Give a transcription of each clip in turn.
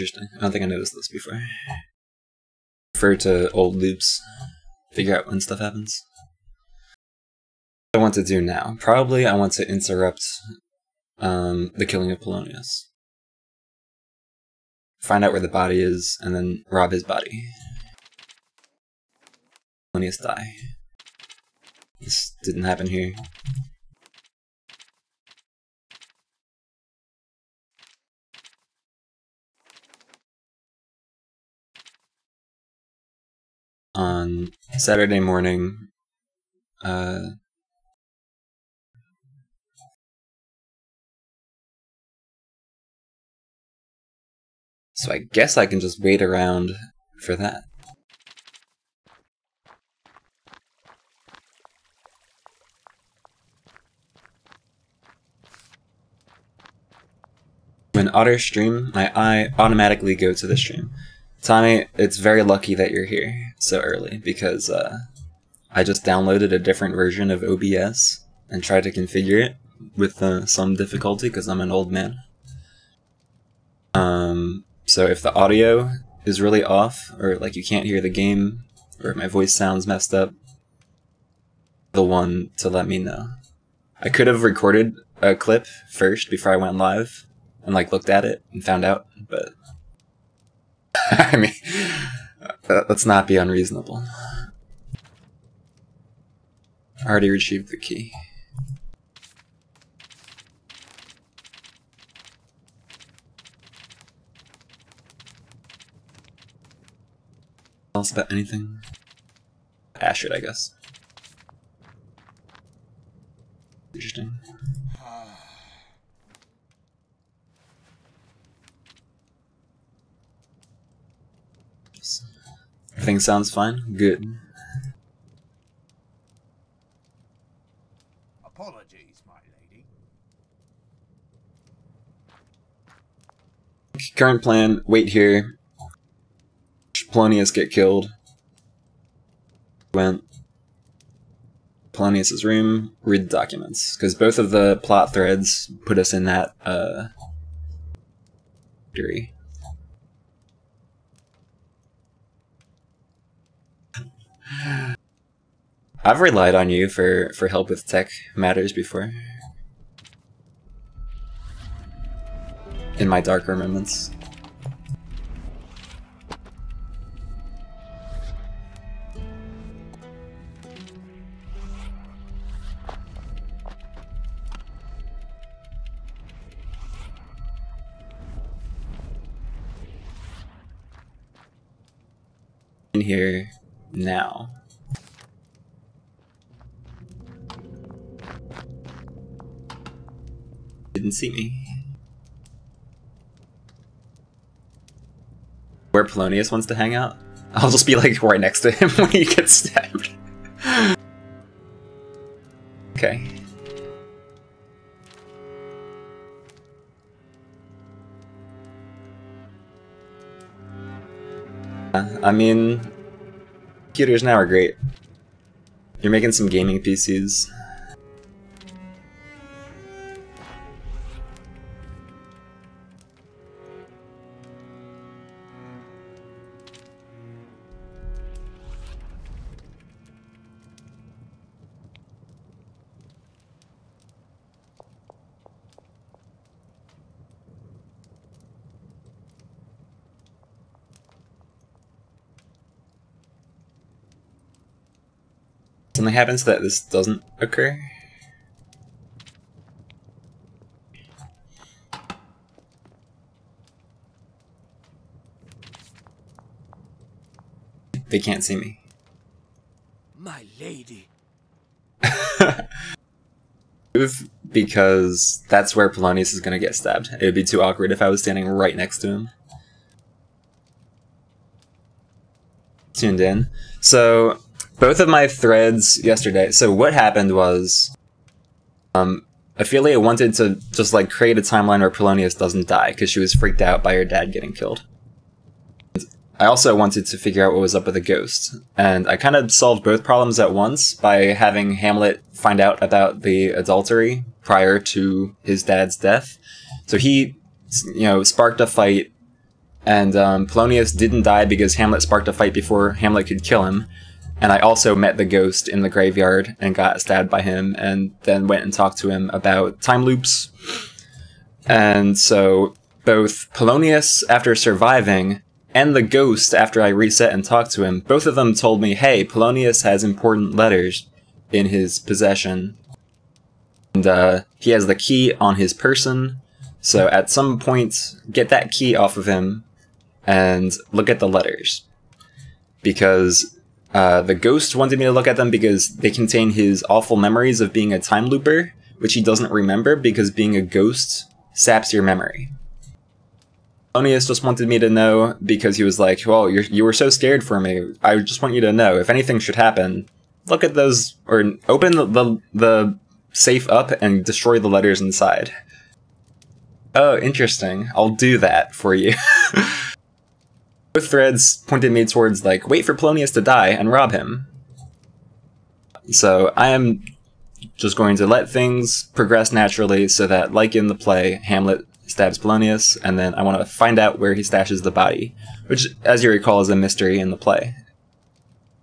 Interesting. I don't think I noticed this before. Refer to old loops. Figure out when stuff happens. What I want to do now. Probably I want to interrupt um, the killing of Polonius. Find out where the body is, and then rob his body. Polonius die. This didn't happen here. On Saturday morning. Uh, so I guess I can just wait around for that. When Otter stream, my eye automatically go to the stream. Tommy, it's very lucky that you're here so early because uh, I just downloaded a different version of OBS and tried to configure it with uh, some difficulty because I'm an old man. Um, so if the audio is really off or like you can't hear the game or my voice sounds messed up, the one to let me know. I could have recorded a clip first before I went live and like looked at it and found out, but I mean, uh, let's not be unreasonable. I already retrieved the key. Else about anything? Ashford, I guess. Interesting. Everything sounds fine? Good. Apologies, my lady. Current plan, wait here. Polonius get killed. Went. Polonius's room, read the documents. Because both of the plot threads put us in that, uh... Theory. I've relied on you for, for help with tech matters before. In my darker moments. In here now. Didn't see me. Where Polonius wants to hang out? I'll just be like right next to him when he gets stabbed. okay. Uh, I mean, computers now are great. You're making some gaming PCs. Happens that this doesn't occur. They can't see me. My lady. move because that's where Polonius is going to get stabbed. It would be too awkward if I was standing right next to him. Tuned in. So, both of my threads yesterday. So, what happened was um, Ophelia wanted to just like create a timeline where Polonius doesn't die because she was freaked out by her dad getting killed. I also wanted to figure out what was up with the ghost, and I kind of solved both problems at once by having Hamlet find out about the adultery prior to his dad's death. So he, you know, sparked a fight, and um, Polonius didn't die because Hamlet sparked a fight before Hamlet could kill him. And I also met the ghost in the graveyard and got stabbed by him, and then went and talked to him about time loops. And so both Polonius, after surviving, and the ghost, after I reset and talked to him, both of them told me, hey, Polonius has important letters in his possession. And uh, he has the key on his person, so at some point, get that key off of him and look at the letters. Because uh, the ghost wanted me to look at them because they contain his awful memories of being a time looper, which he doesn't remember because being a ghost saps your memory. Polonius just wanted me to know because he was like, "Well, you you were so scared for me. I just want you to know if anything should happen, look at those or open the the, the safe up and destroy the letters inside." Oh, interesting. I'll do that for you. Threads pointed me towards like, wait for Polonius to die and rob him. So I am just going to let things progress naturally so that, like in the play, Hamlet stabs Polonius, and then I want to find out where he stashes the body, which, as you recall, is a mystery in the play.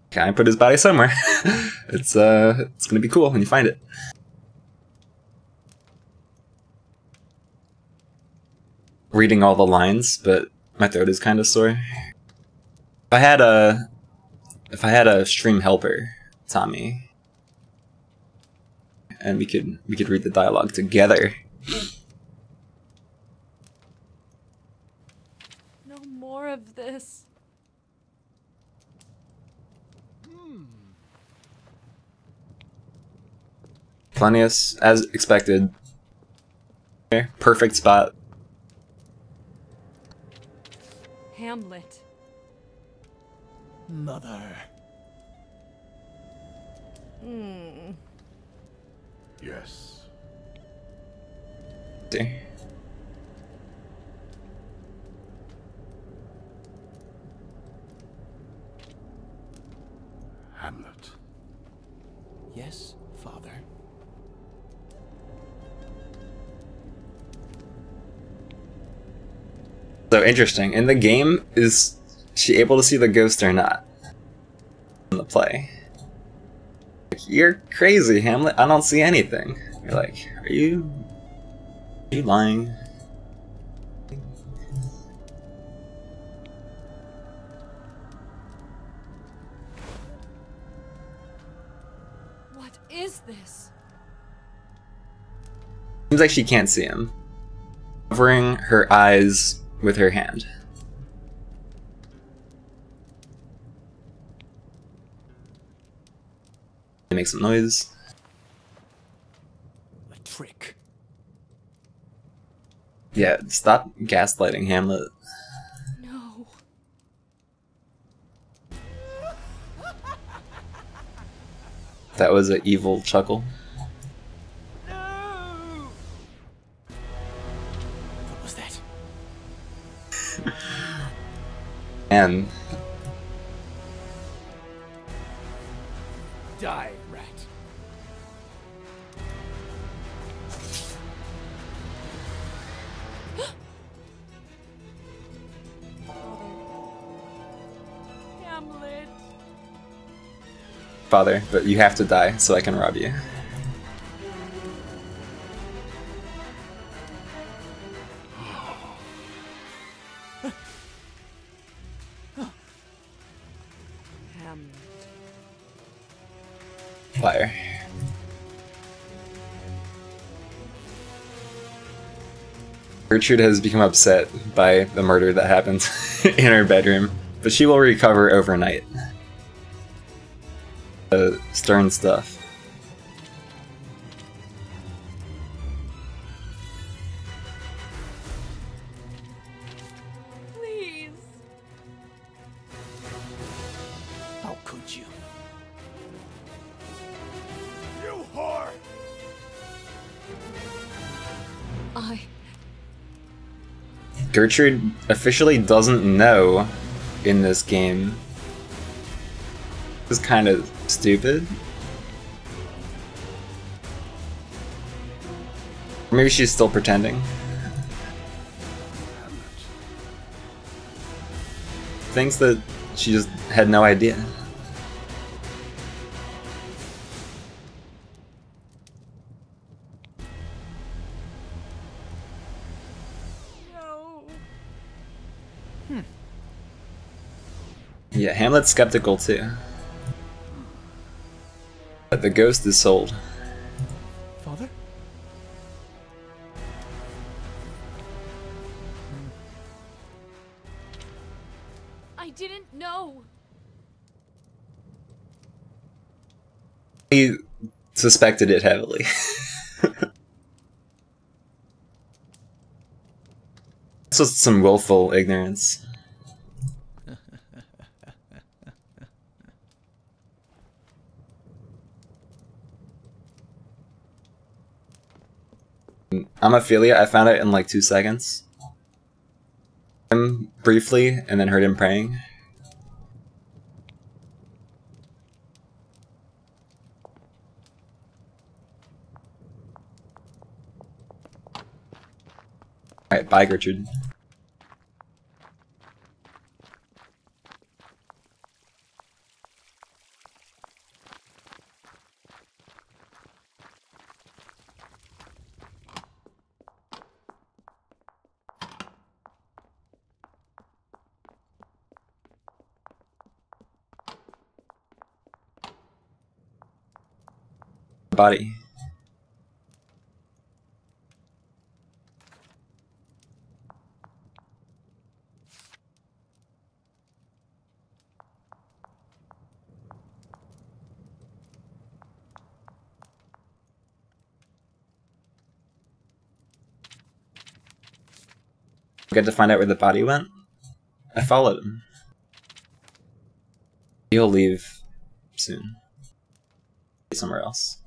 Can I put his body somewhere? it's uh, it's gonna be cool when you find it. Reading all the lines, but my throat is kind of sore. If I had a, if I had a stream helper, Tommy, and we could we could read the dialogue together. No more of this. Polonius, as expected. Perfect spot. Hamlet. Mother. Hmm. Yes. See. Hamlet. Yes, father. So interesting. In the game, is she able to see the ghost or not? In the play. Like, You're crazy, Hamlet. I don't see anything. You're like, are you are you lying? What is this? Seems like she can't see him. Covering her eyes with her hand. Make some noise. A trick. Yeah, stop gaslighting Hamlet. No. That was an evil chuckle. No! What was that? And father, but you have to die so I can rob you. Fire. Gertrude has become upset by the murder that happened in her bedroom, but she will recover overnight. Stern stuff. Please. How could you? You whore! I... Gertrude officially doesn't know in this game. This is kind of stupid. Or Maybe she's still pretending. Thinks that she just had no idea. No. Yeah, Hamlet's skeptical too. But the ghost is sold. Father? I didn't know. He suspected it heavily. This was some willful ignorance. I'm Ophelia. I found it in like two seconds. Him briefly, and then heard him praying. Alright, bye, Gertrude. Body. Get to find out where the body went. I followed him. He'll leave soon. Somewhere else.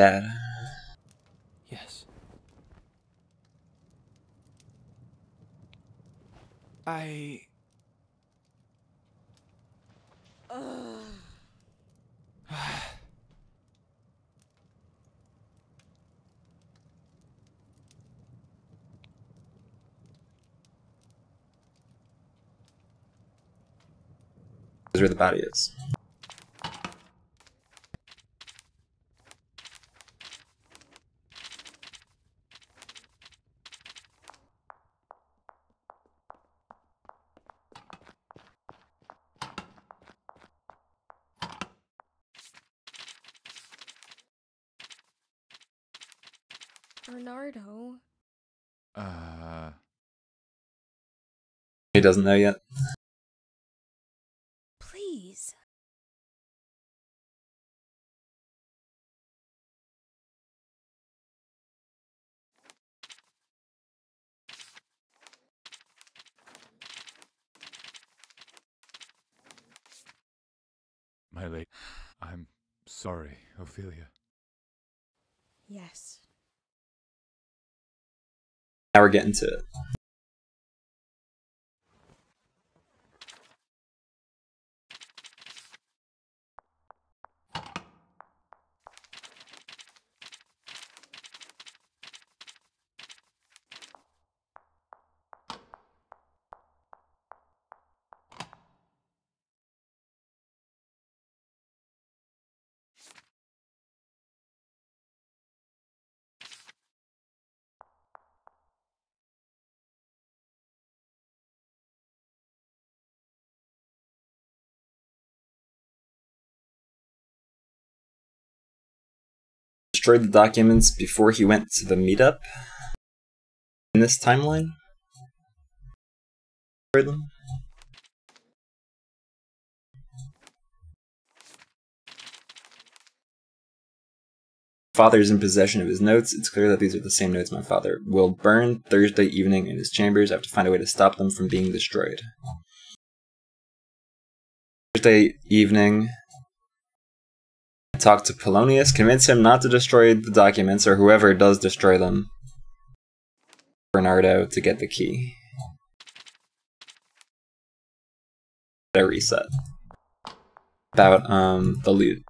Dad. Yes. I. Where the body is. Bernardo. Uh. He doesn't know yet. Please. My late. I'm sorry, Ophelia. Yes. Now we're getting to it. Destroyed the documents before he went to the meetup in this timeline. Destroyed them. Father's in possession of his notes. It's clear that these are the same notes my father will burn Thursday evening in his chambers. I have to find a way to stop them from being destroyed. Thursday evening, talk to Polonius, convince him not to destroy the documents, or whoever does destroy them. Bernardo to get the key. A reset. About um the loot.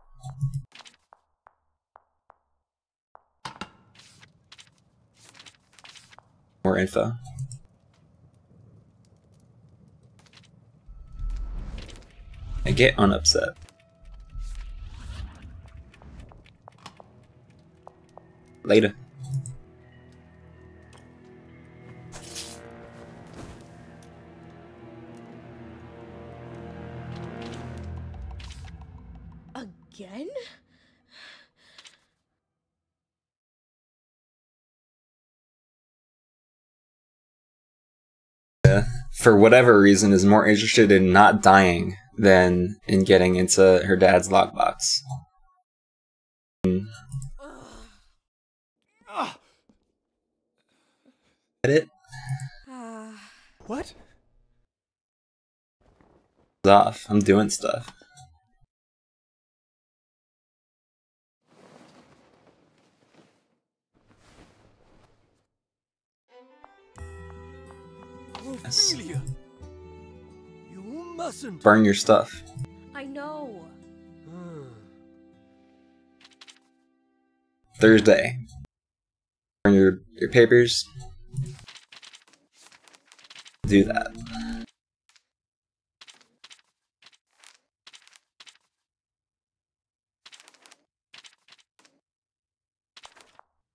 More info. I get unupset. Later. Again? for whatever reason, is more interested in not dying than in getting into her dad's lockbox. Ah, Get it? Ah, what? Off. I'm doing stuff. Ophelia! You mustn't. Burn your stuff. I know. Thursday. Burn your, your papers. Do that.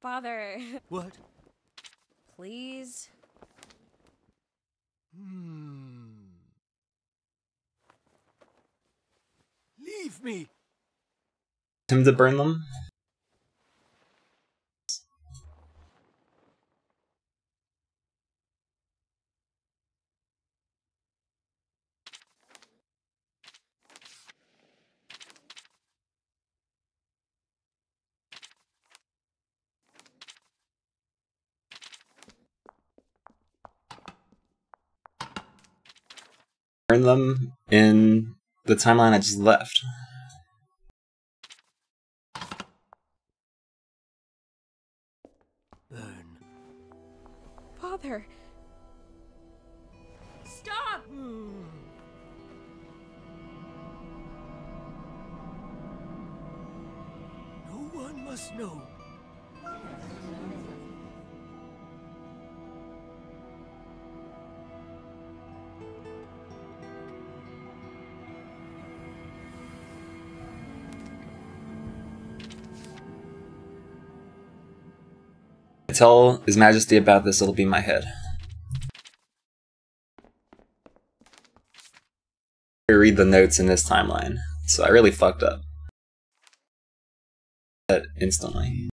Father, What? please. Hmm. Leave me. Him to burn them? Burn them in the timeline I just left. Burn. Father. Stop! No one must know. Tell His Majesty about this, it'll be my head. I read the notes in this timeline, so I really fucked up. That instantly.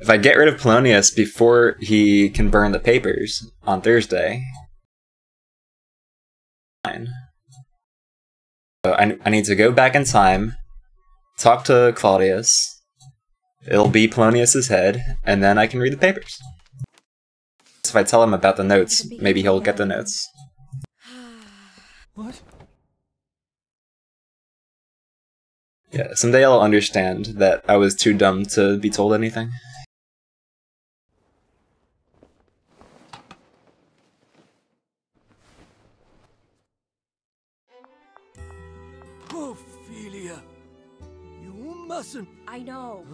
If I get rid of Polonius before he can burn the papers on Thursday, So I, I need to go back in time, talk to Claudius. It'll be Polonius's head, and then I can read the papers. If I tell him about the notes, maybe he'll get the notes. What? Yeah, someday I'll understand that I was too dumb to be told anything. I know.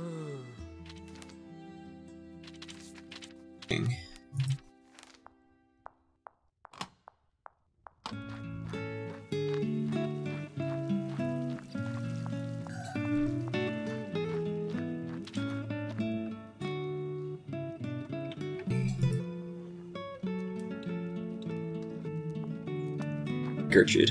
Gertrude.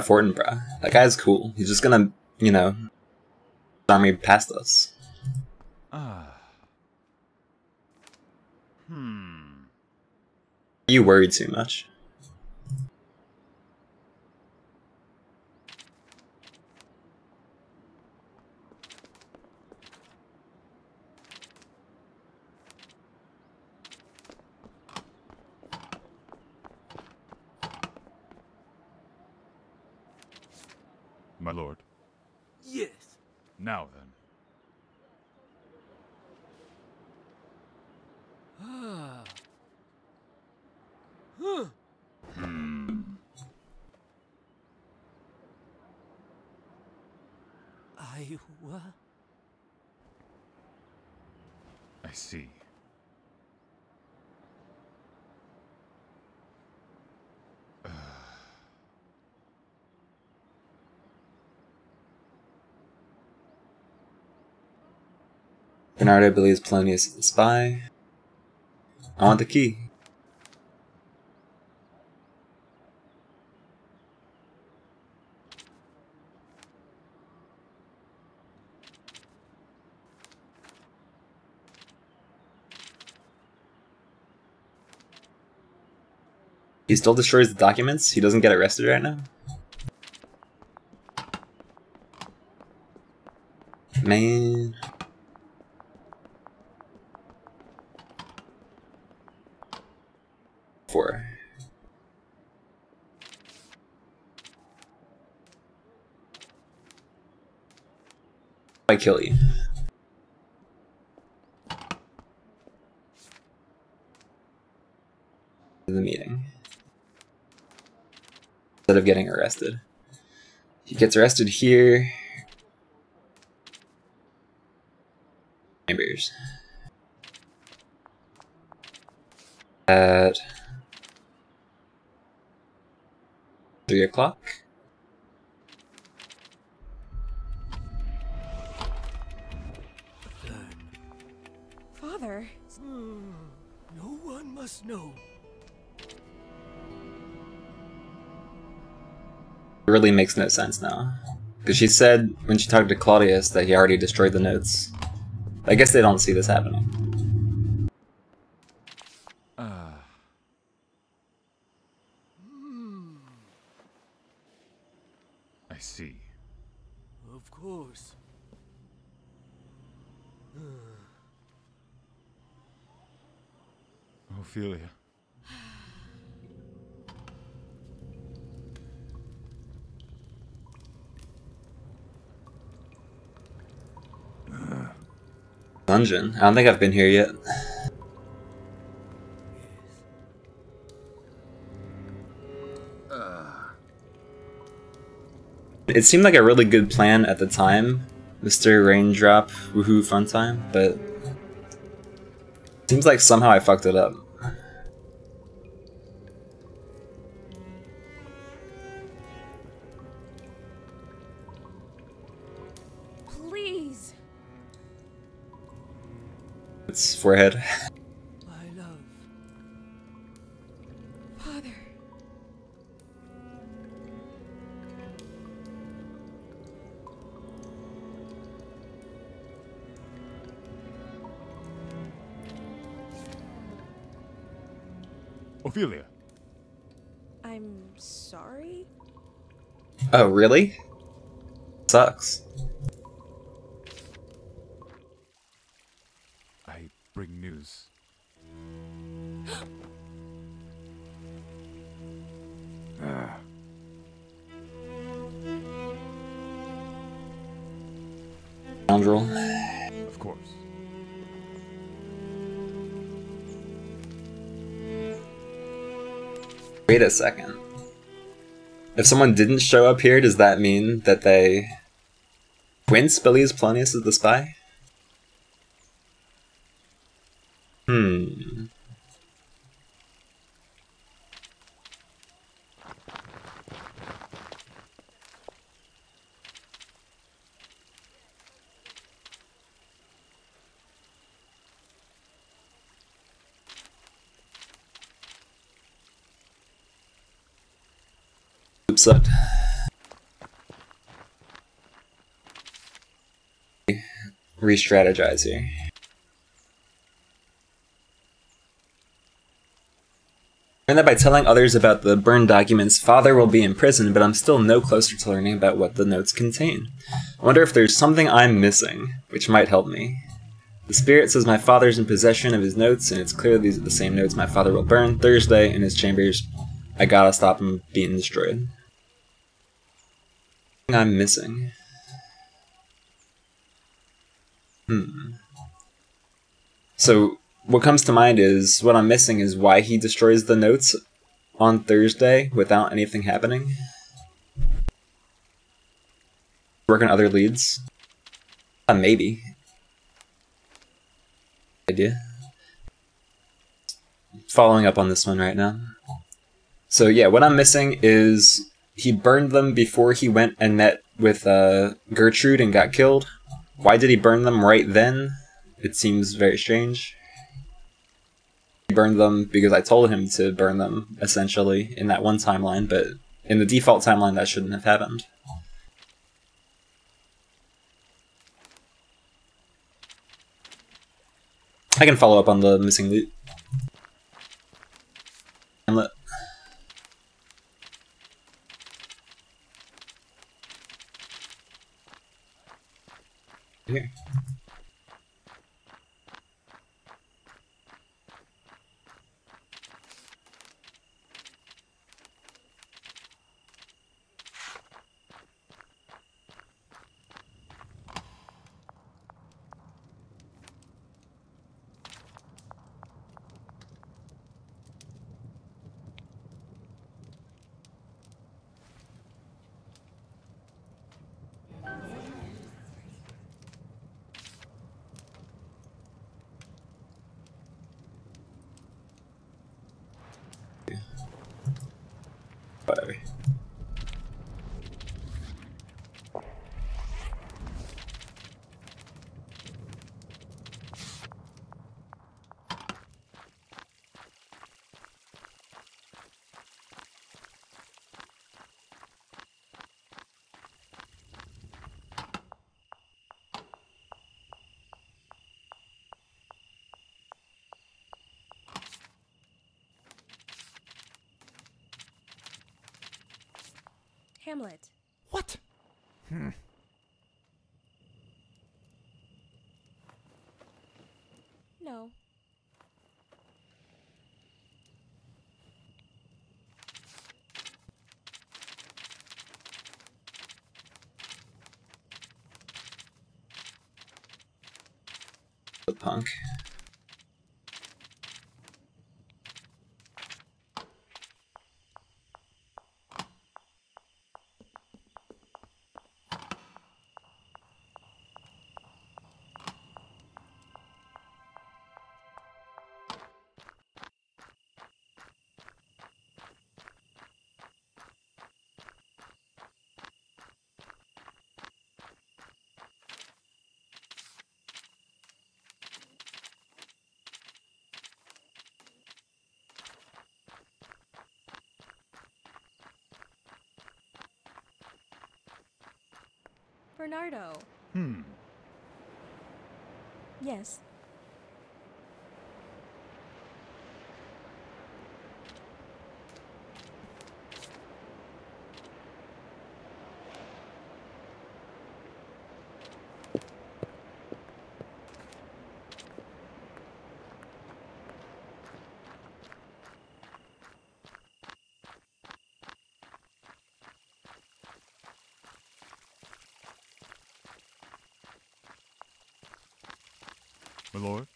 Fortinbras. That guy's cool. He's just gonna, you know, army past us. Ah. Hmm. You worry too much. My lord. Yes. Now then. Ah. Huh. Hmm. I wa. I see. Bernardo believes Polonius is a spy. I want the key. He still destroys the documents? He doesn't get arrested right now? Man. I kill you. The meeting. Instead of getting arrested. He gets arrested here. Chambers. At three o'clock. Really makes no sense now. Because she said when she talked to Claudius that he already destroyed the notes. I guess they don't see this happening. Ah. Hmm. I see. Of course. Ophelia. Dungeon? I don't think I've been here yet. It seemed like a really good plan at the time, Mr. Raindrop Woohoo Fun Time, but seems like somehow I fucked it up. Forehead. My love. Father. Ophelia. I'm sorry? Oh, really? Sucks. Scoundrel. Of course. Wait a second. If someone didn't show up here, does that mean that they... Quince believes Polonius is the spy? Re-strategize here. That by telling others about the burned documents, father will be in prison, but I'm still no closer to learning about what the notes contain. I wonder if there's something I'm missing, which might help me. The spirit says my father's in possession of his notes, and it's clear these are the same notes my father will burn Thursday in his chambers. I gotta stop him being destroyed. I'm missing. Hmm. So, what comes to mind is what I'm missing is why he destroys the notes on Thursday without anything happening. Work on other leads. Uh, maybe. Idea. Following up on this one right now. So yeah, what I'm missing is he burned them before he went and met with uh, Gertrude and got killed. Why did he burn them right then? It seems very strange. He burned them because I told him to burn them, essentially, in that one timeline, but in the default timeline that shouldn't have happened. I can follow up on the missing loot. Hamlet. Punk. Bernardo. My lord?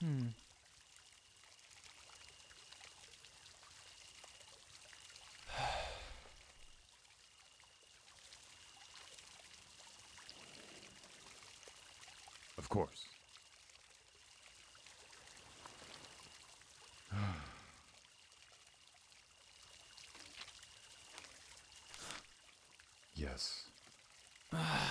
Hmm. Of course. yes.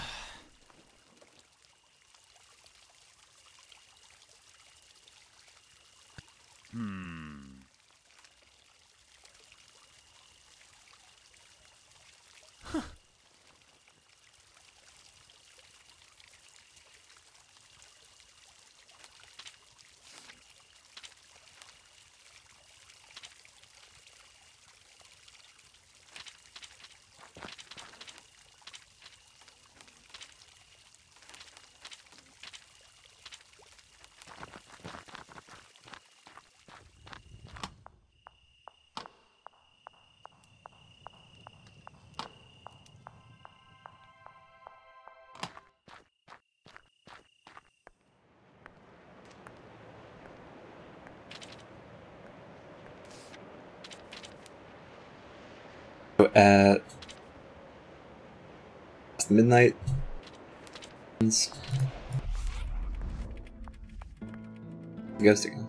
at midnight. Again. Sabat.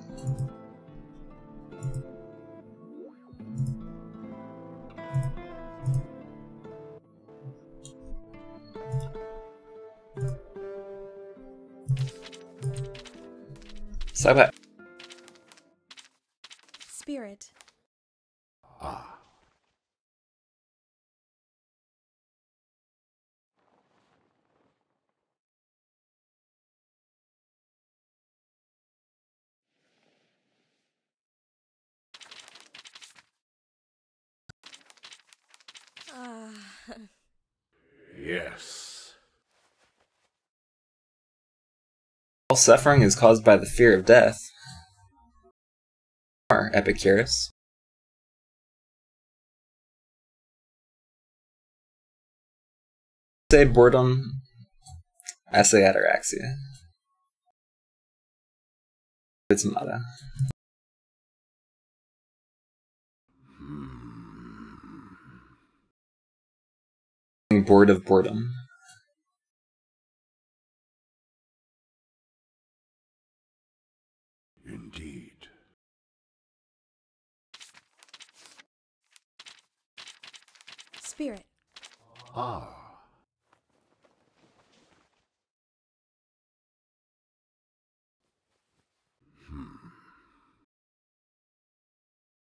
All suffering is caused by the fear of death. Or Epicurus. Say boredom. I say ataraxia. It's. Being bored of boredom. Indeed. Spirit. Ah.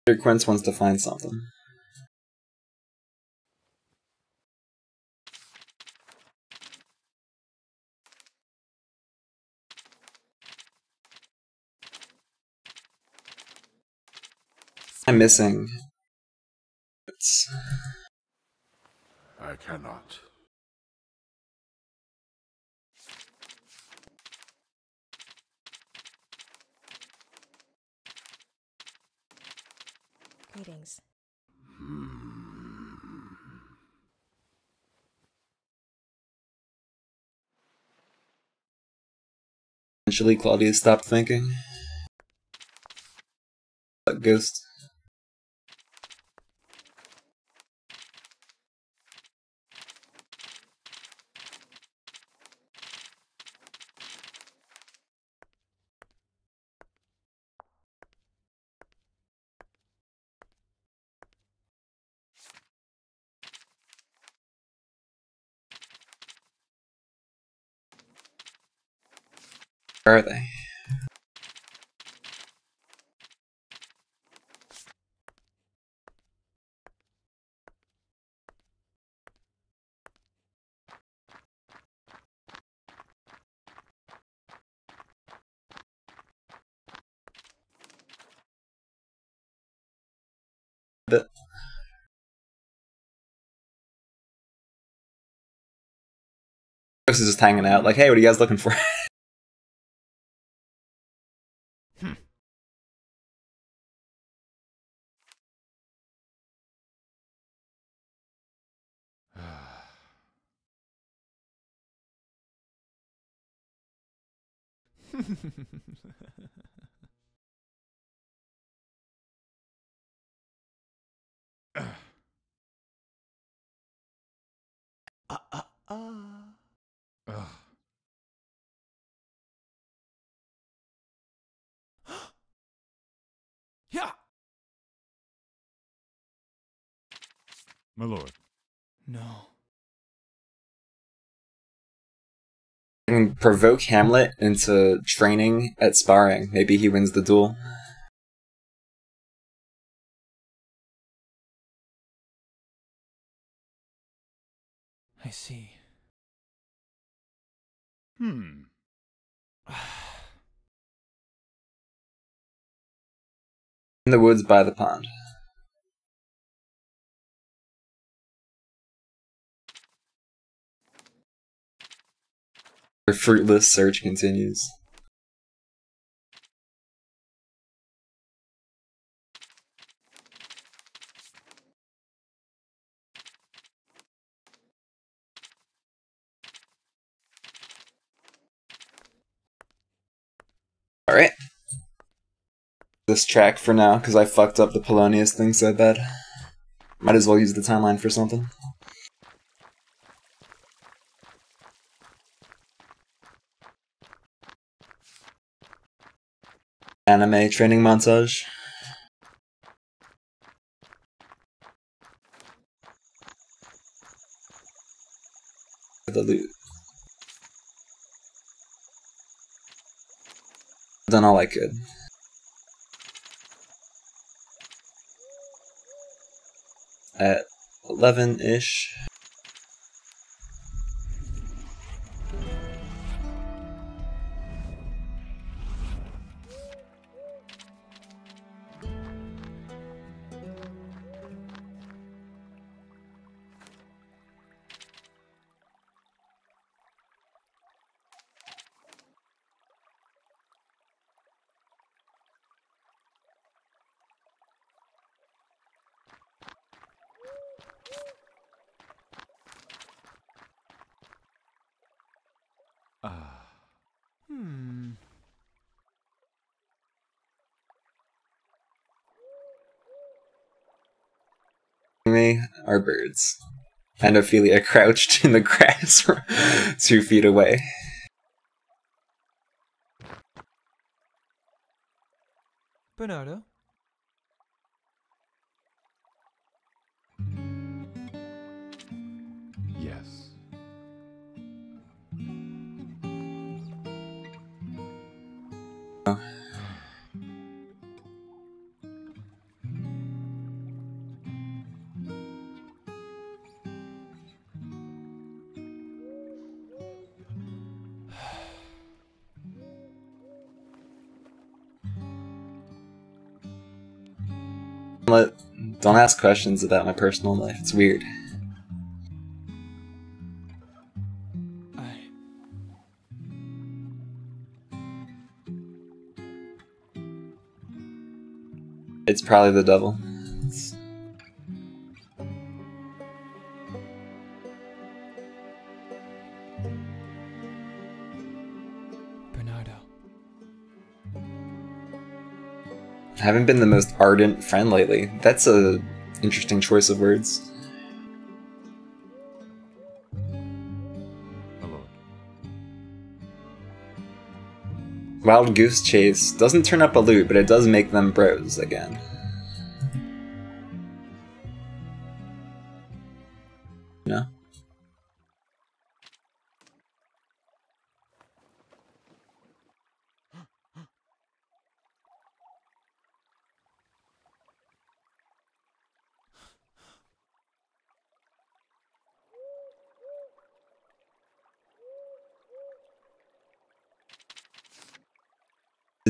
Peter Quince wants to find something. I'm missing. It's I cannot. Greetings. Hmm. eventually Claudia stopped thinking. That ghost. Where are they? But Ghost is just hanging out, like, hey, what are you guys looking for? Ah, ah, ah. Ugh. Yeah. My lord. No. Can provoke Hamlet into training at sparring. Maybe he wins the duel. I see. Hmm. In the woods by the pond. The fruitless search continues. Alright. This track for now, because I fucked up the Polonius thing so bad. Might as well use the timeline for something. Anime training montage. The lute. Done all I could. At 11 are birds. And Ophelia crouched in the grass two feet away. Bernardo? Yes. Oh. Let, don't ask questions about my personal life. It's weird. I. It's probably the devil. Haven't been the most ardent friend lately. That's a interesting choice of words. Wild Goose Chase doesn't turn up a lute, but it does make them bros again.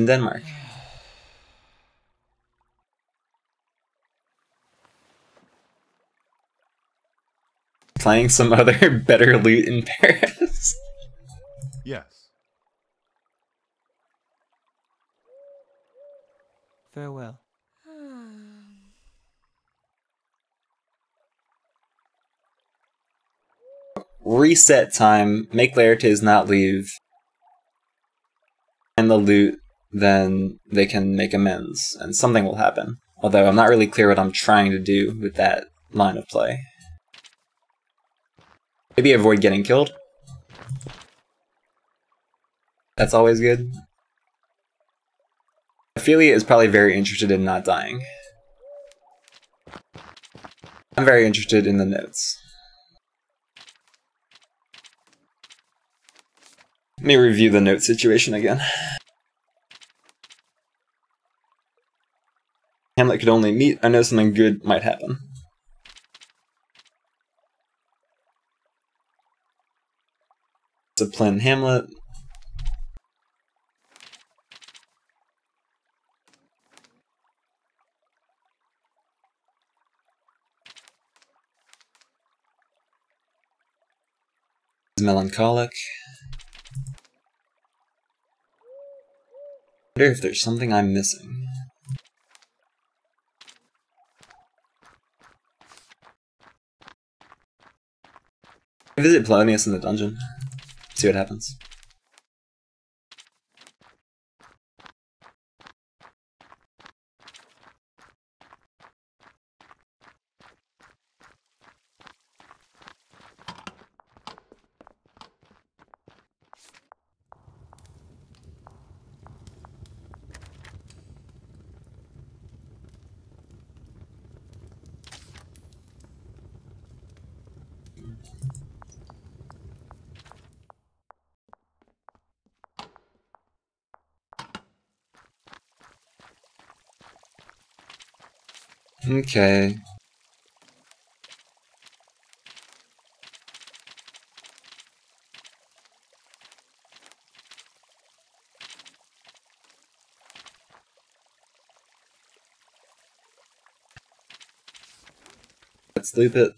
In Denmark. Playing some other better lute in Paris. Yes. Farewell. Reset Reset time. Make Laertes not leave. and the lute, then they can make amends and something will happen. Although I'm not really clear what I'm trying to do with that line of play. Maybe avoid getting killed. That's always good. Ophelia is probably very interested in not dying. I'm very interested in the notes. Let me review the note situation again. Hamlet could only meet. I know something good might happen. Discipline Hamlet. Melancholic. wonder if there's something I'm missing. Visit Polonius in the dungeon. See what happens. Okay. Let's loop it.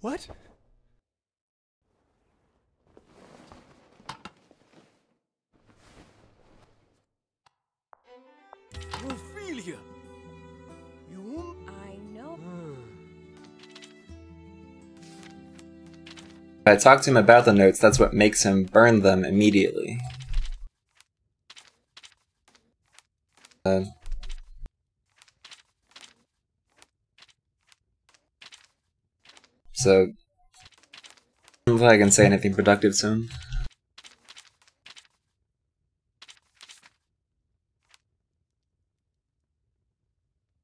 What? I talk to him about the notes, that's what makes him burn them immediately. Uh, so, I don't if I can say anything productive to him.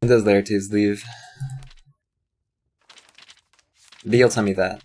When does Laertes leave? Maybe he'll tell me that.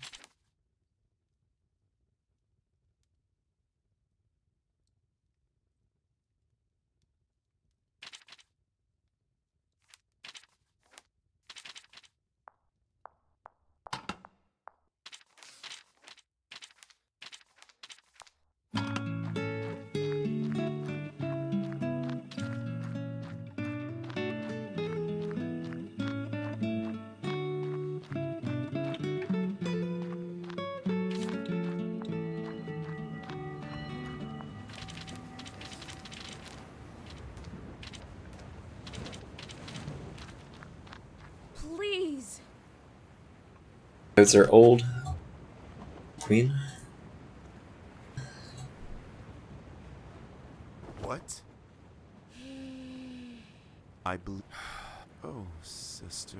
Notes are old. Queen? What? I believe. Oh, sister.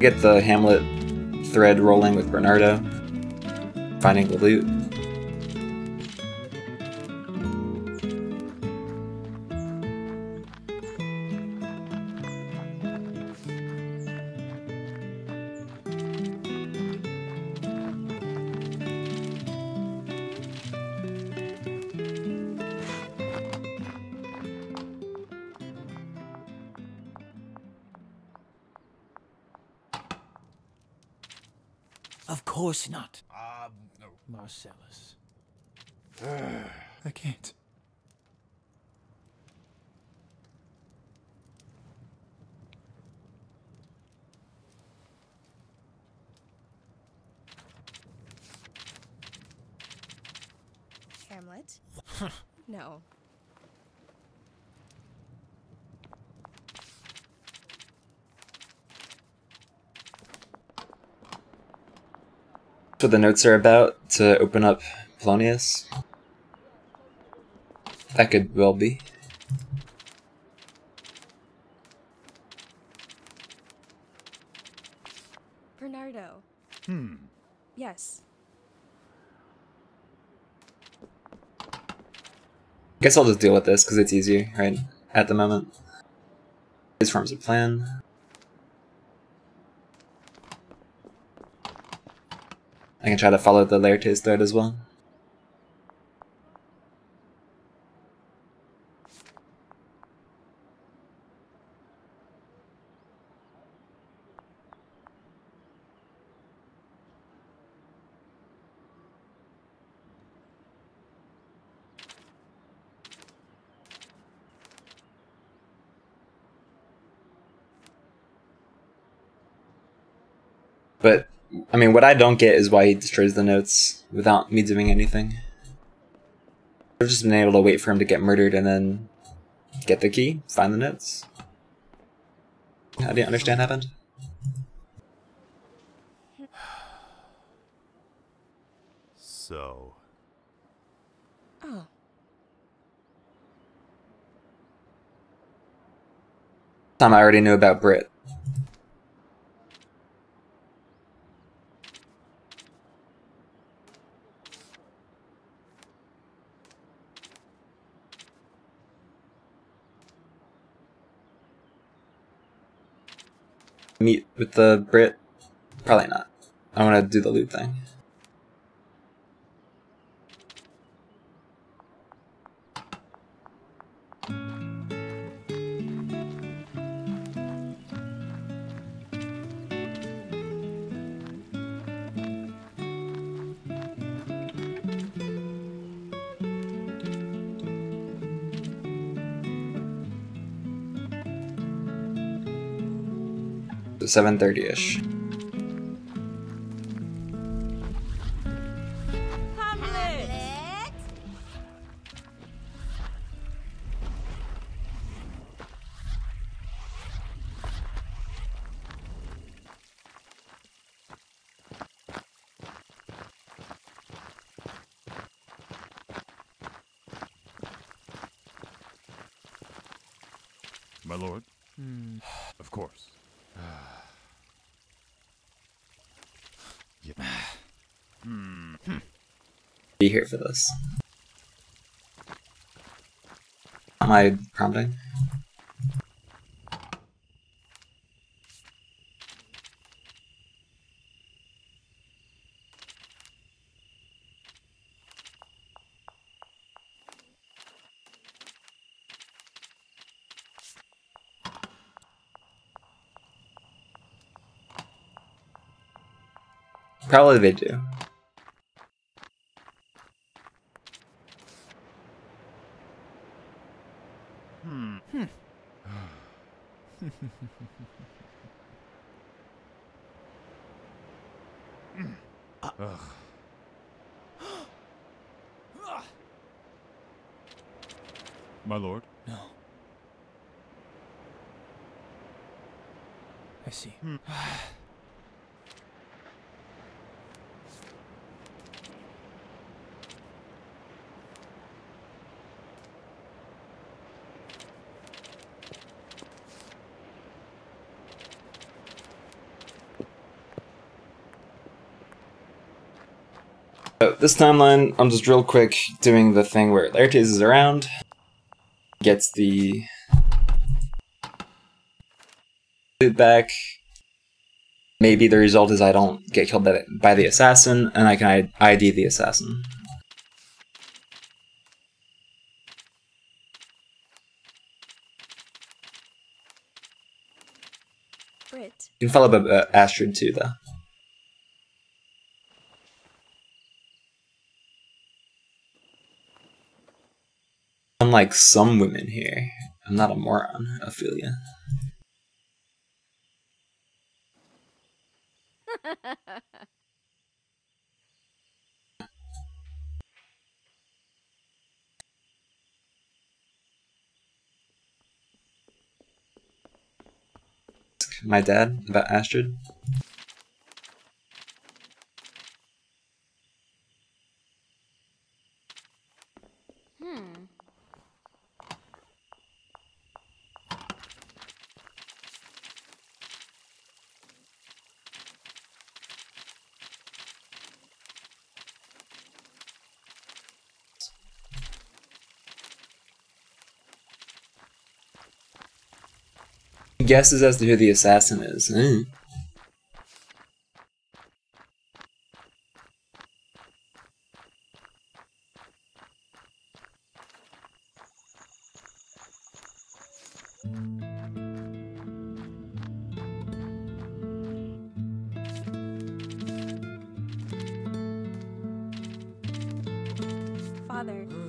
Get the Hamlet thread rolling with Bernardo. Finding the lute. What the notes are about to open up Polonius. That could well be. Bernardo. Hmm. Yes. Guess I'll just deal with this because it's easier, right? At the moment. His forms a plan. I can try to follow the Laertes thread as well. But I mean, what I don't get is why he destroys the notes without me doing anything. I've just been able to wait for him to get murdered and then get the key, find the notes. How do you understand happened? So, Oh. Time I already knew about Brit. Meet with the Brit? Probably not. I want to do the lute thing. 7.30ish. here for this. Am I prompting? Probably they do. Ugh. My lord? No. I see. This timeline, I'm just real quick doing the thing where Laertes is around, gets the lute back. Maybe the result is I don't get killed by the, by the assassin, and I can ID the assassin. Brit. You can follow up uh, Astrid too, though. Unlike some women here, I'm not a moron, Ophelia. My dad about Astrid. Hmm. Guesses as to who the assassin is. Eh. Father.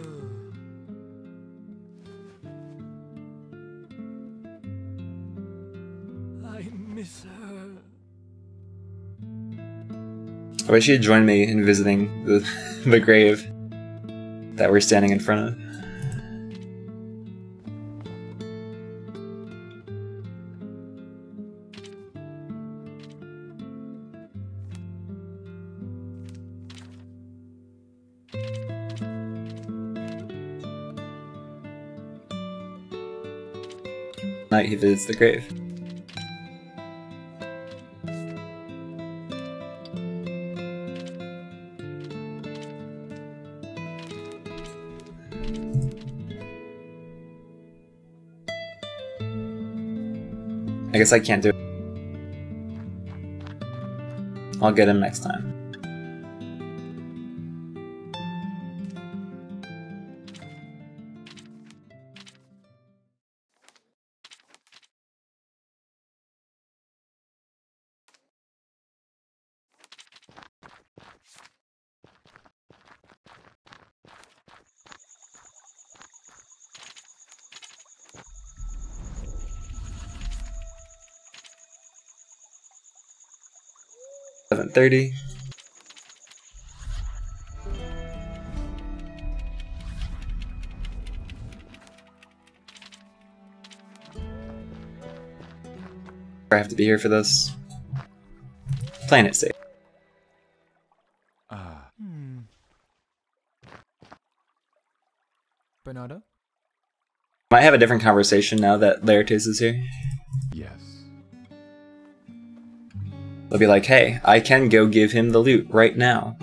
I wish you'd join me in visiting the, the grave that we're standing in front of. Night he visits the grave. I guess I can't do it. I'll get him next time. Seven thirty. I have to be here for this. Planet safe. Ah, Hmm. Bernardo? Might have a different conversation now that Laertes is here. They'll be like, hey, I can go give him the lute right now.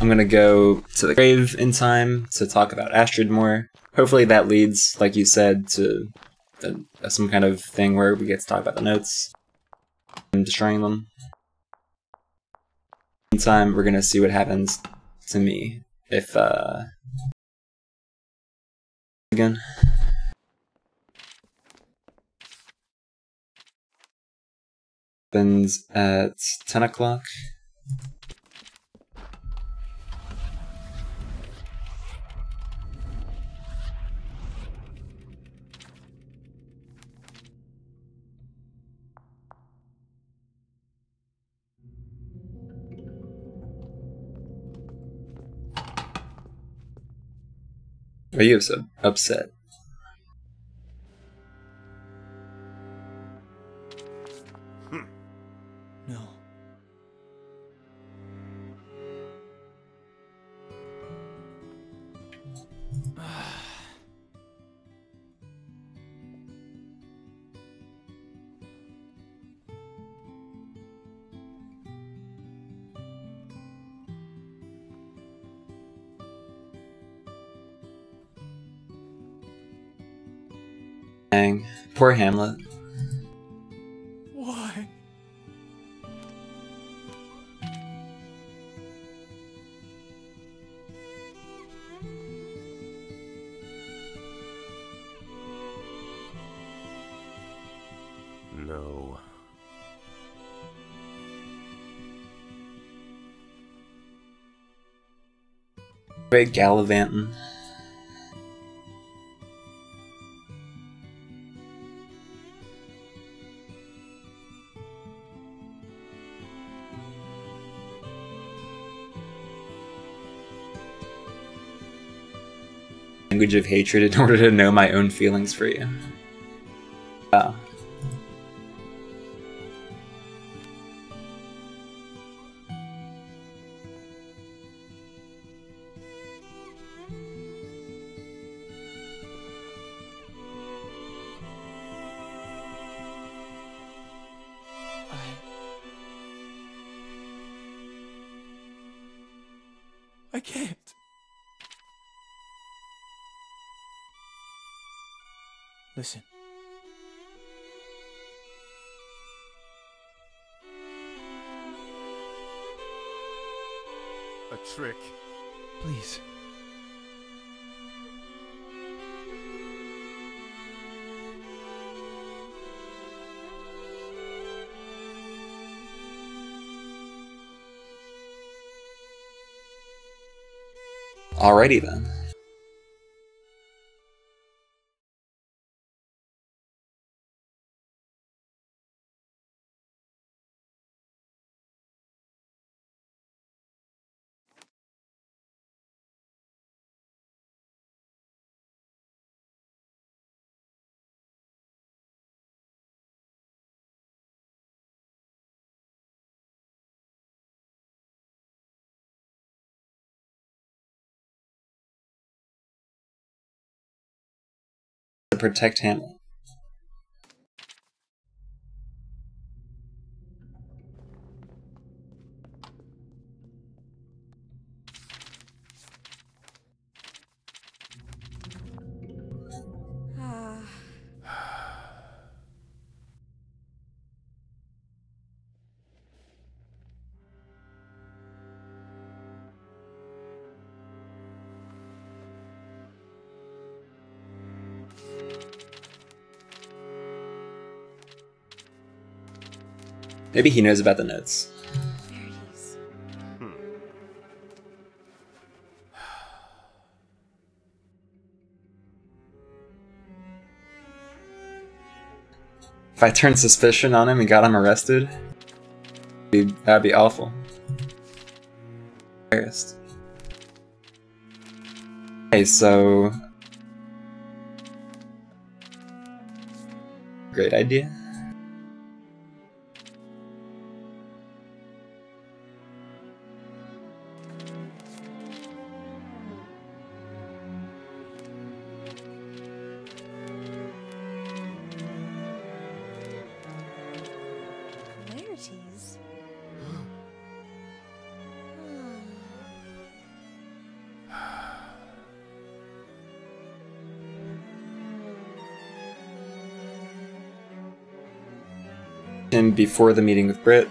I'm gonna go to the grave in time to talk about Astrid more. Hopefully that leads, like you said, to uh, some kind of thing where we get to talk about the notes and destroying them. In time, we're gonna see what happens to me if, uh... Again. Happens at 10 o'clock. Are you upset? Poor Hamlet. Why? No. Great gallivanting. Language of hatred in order to know my own feelings for you. Trick. Please. Alrighty then. To protect Hamlet. Maybe he knows about the notes. Verities. If I turned suspicion on him and got him arrested, that'd be awful. Embarrassed. Okay, so. Great idea. Before the meeting with Brit.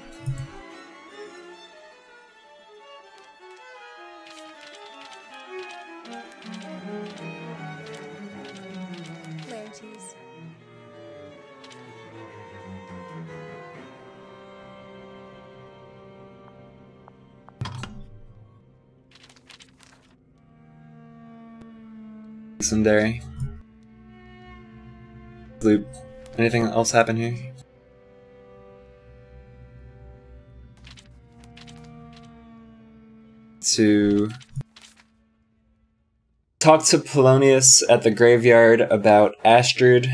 Clarities. Sundari. Loop. Anything else happen here? To talk to Polonius at the graveyard about Astrid.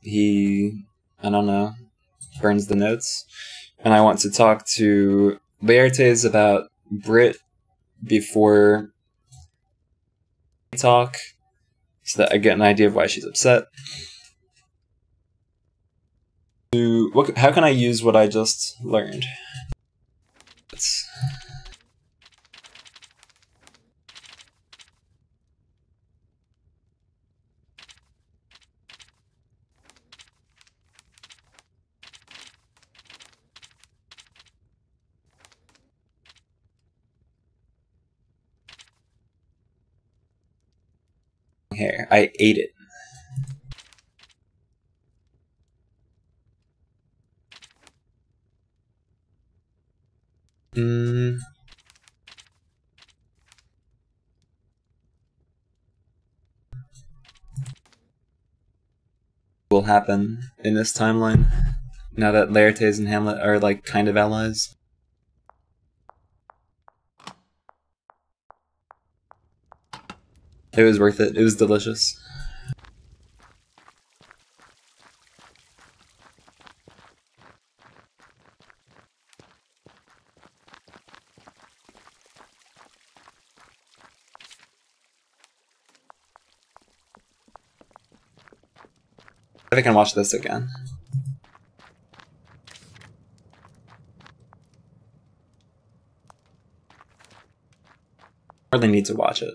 He, I don't know, burns the notes. And I want to talk to Laertes about Brit before talk so that I get an idea of why she's upset. To what? How can I use what I just learned? Let's- hair. I ate it. Mm. Will happen in this timeline now that Laertes and Hamlet are like kind of allies. It was worth it. It was delicious. I I can watch this again. Hardly need to watch it.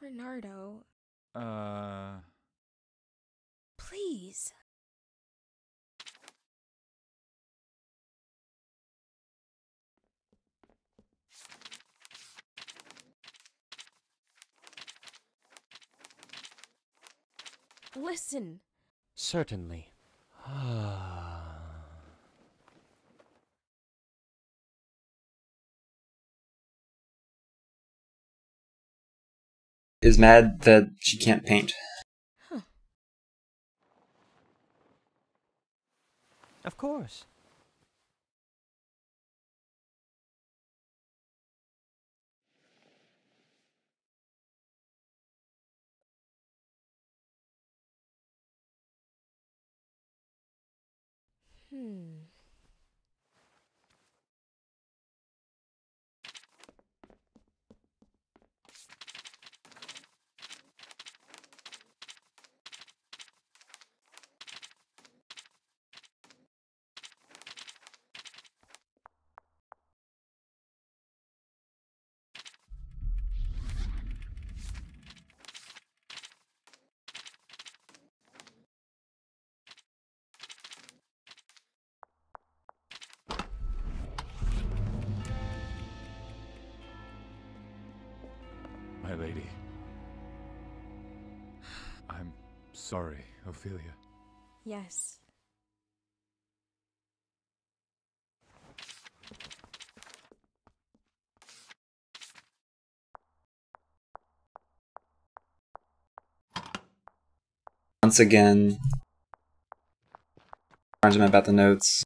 Bernardo, Uh. please. Listen. Certainly. Is mad that she can't paint. of course. Hmm. Once again, him about the notes.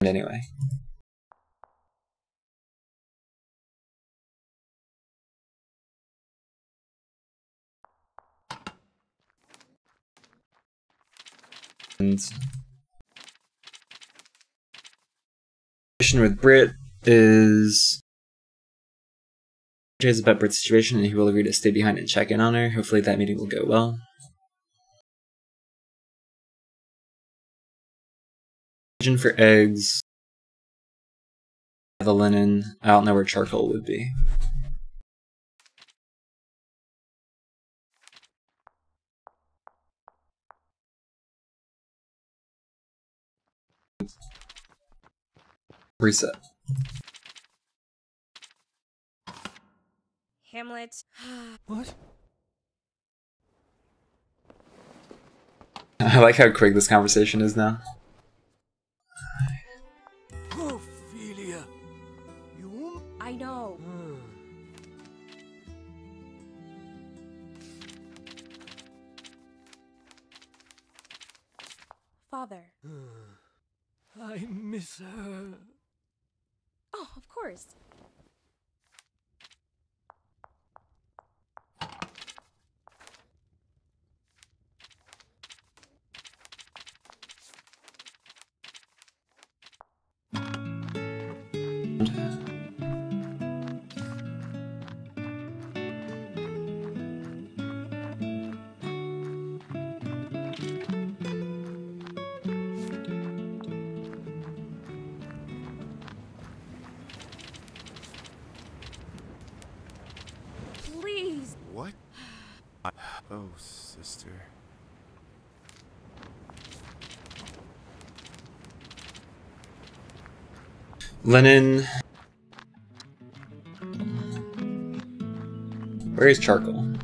And anyway. And situation with Brit is about Brit's situation and he will agree to stay behind and check in on her. Hopefully that meeting will go well. Vision for eggs. The linen. I don't know where charcoal would be. Reset. Hamlet. What? I like how quick this conversation is now. Ophelia. You. I know. Hmm. Father. Hmm. I miss her. Oh, of course. Linen. Where is charcoal?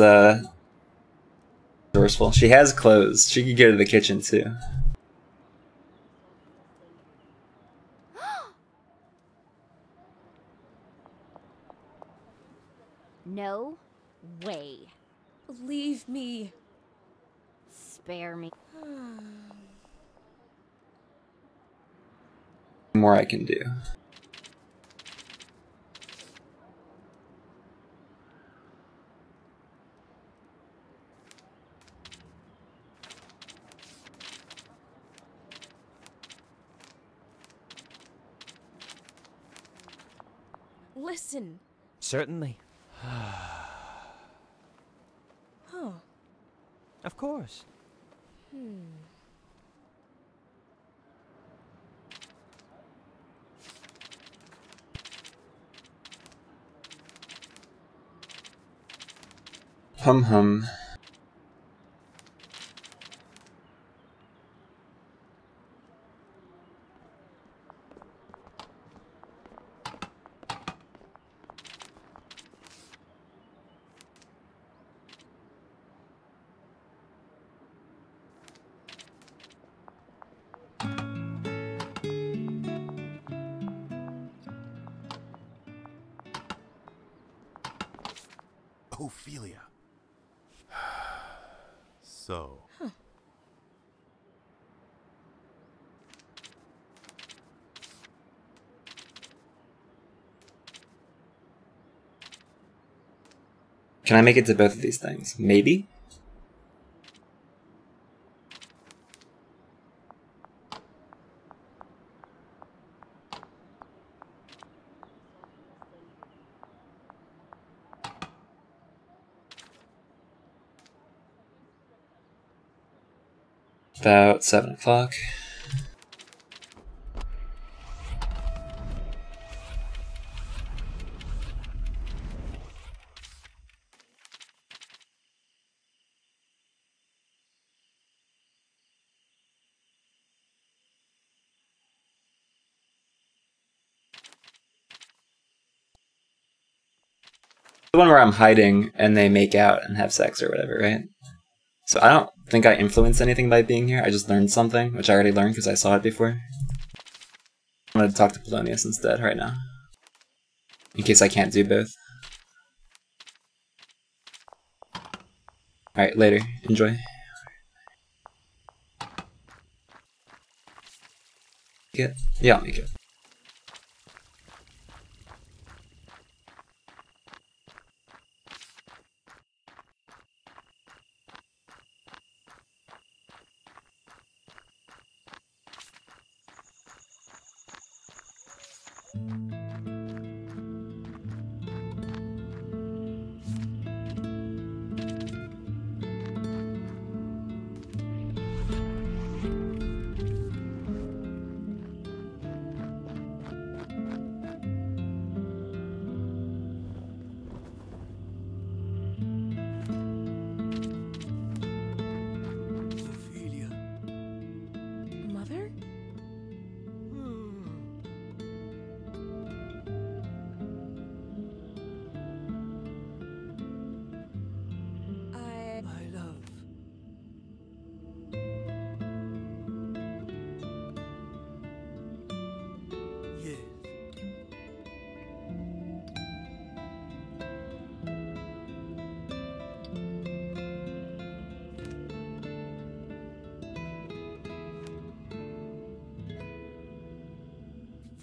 Uh, resourceful. She has clothes. She could go to the kitchen too. No way. Leave me. Spare me. More I can do. Listen. Certainly. Huh. Of course. Hmm. Hum hum. Can I make it to both of these things? Maybe? About seven o'clock. One where I'm hiding and they make out and have sex or whatever, right? So I don't think I influenced anything by being here. I just learned something, which I already learned because I saw it before. I'm gonna talk to Polonius instead right now. In case I can't do both. Alright, later. Enjoy. It? Yeah, I'll make it.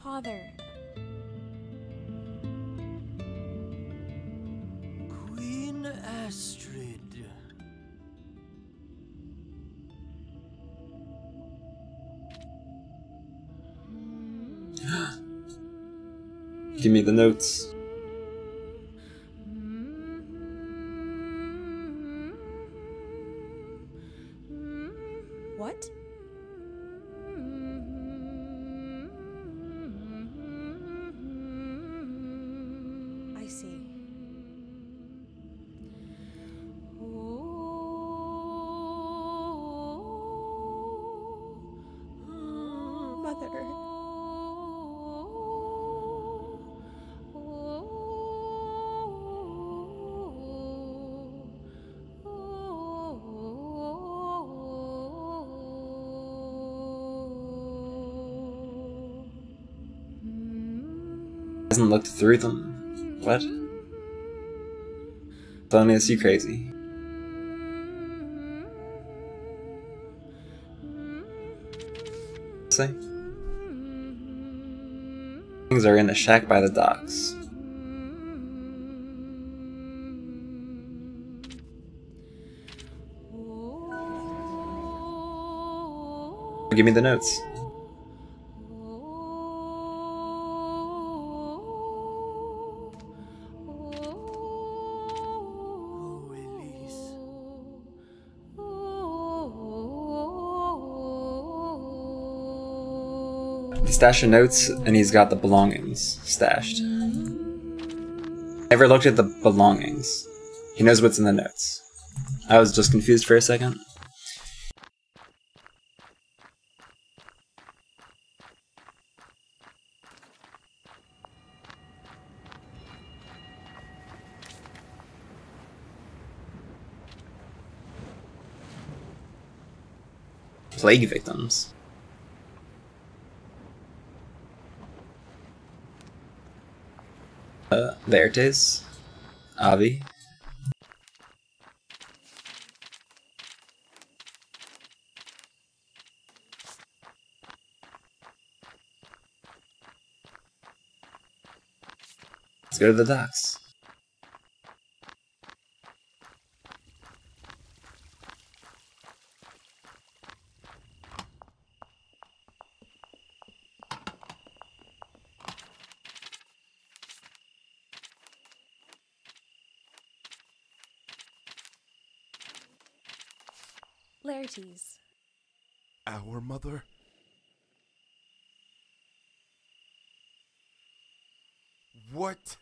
Father. Queen Astrid. Give me the notes. Looked through them. What? Polonius, you crazy. Say? Things are in the shack by the docks. Give me the notes. Stash of notes, and he's got the belongings stashed. Never looked at the belongings. He knows what's in the notes. I was just confused for a second. Plague victims. Uh, Laertes, Avi. Let's go to the docks. Laertes. Our mother? What?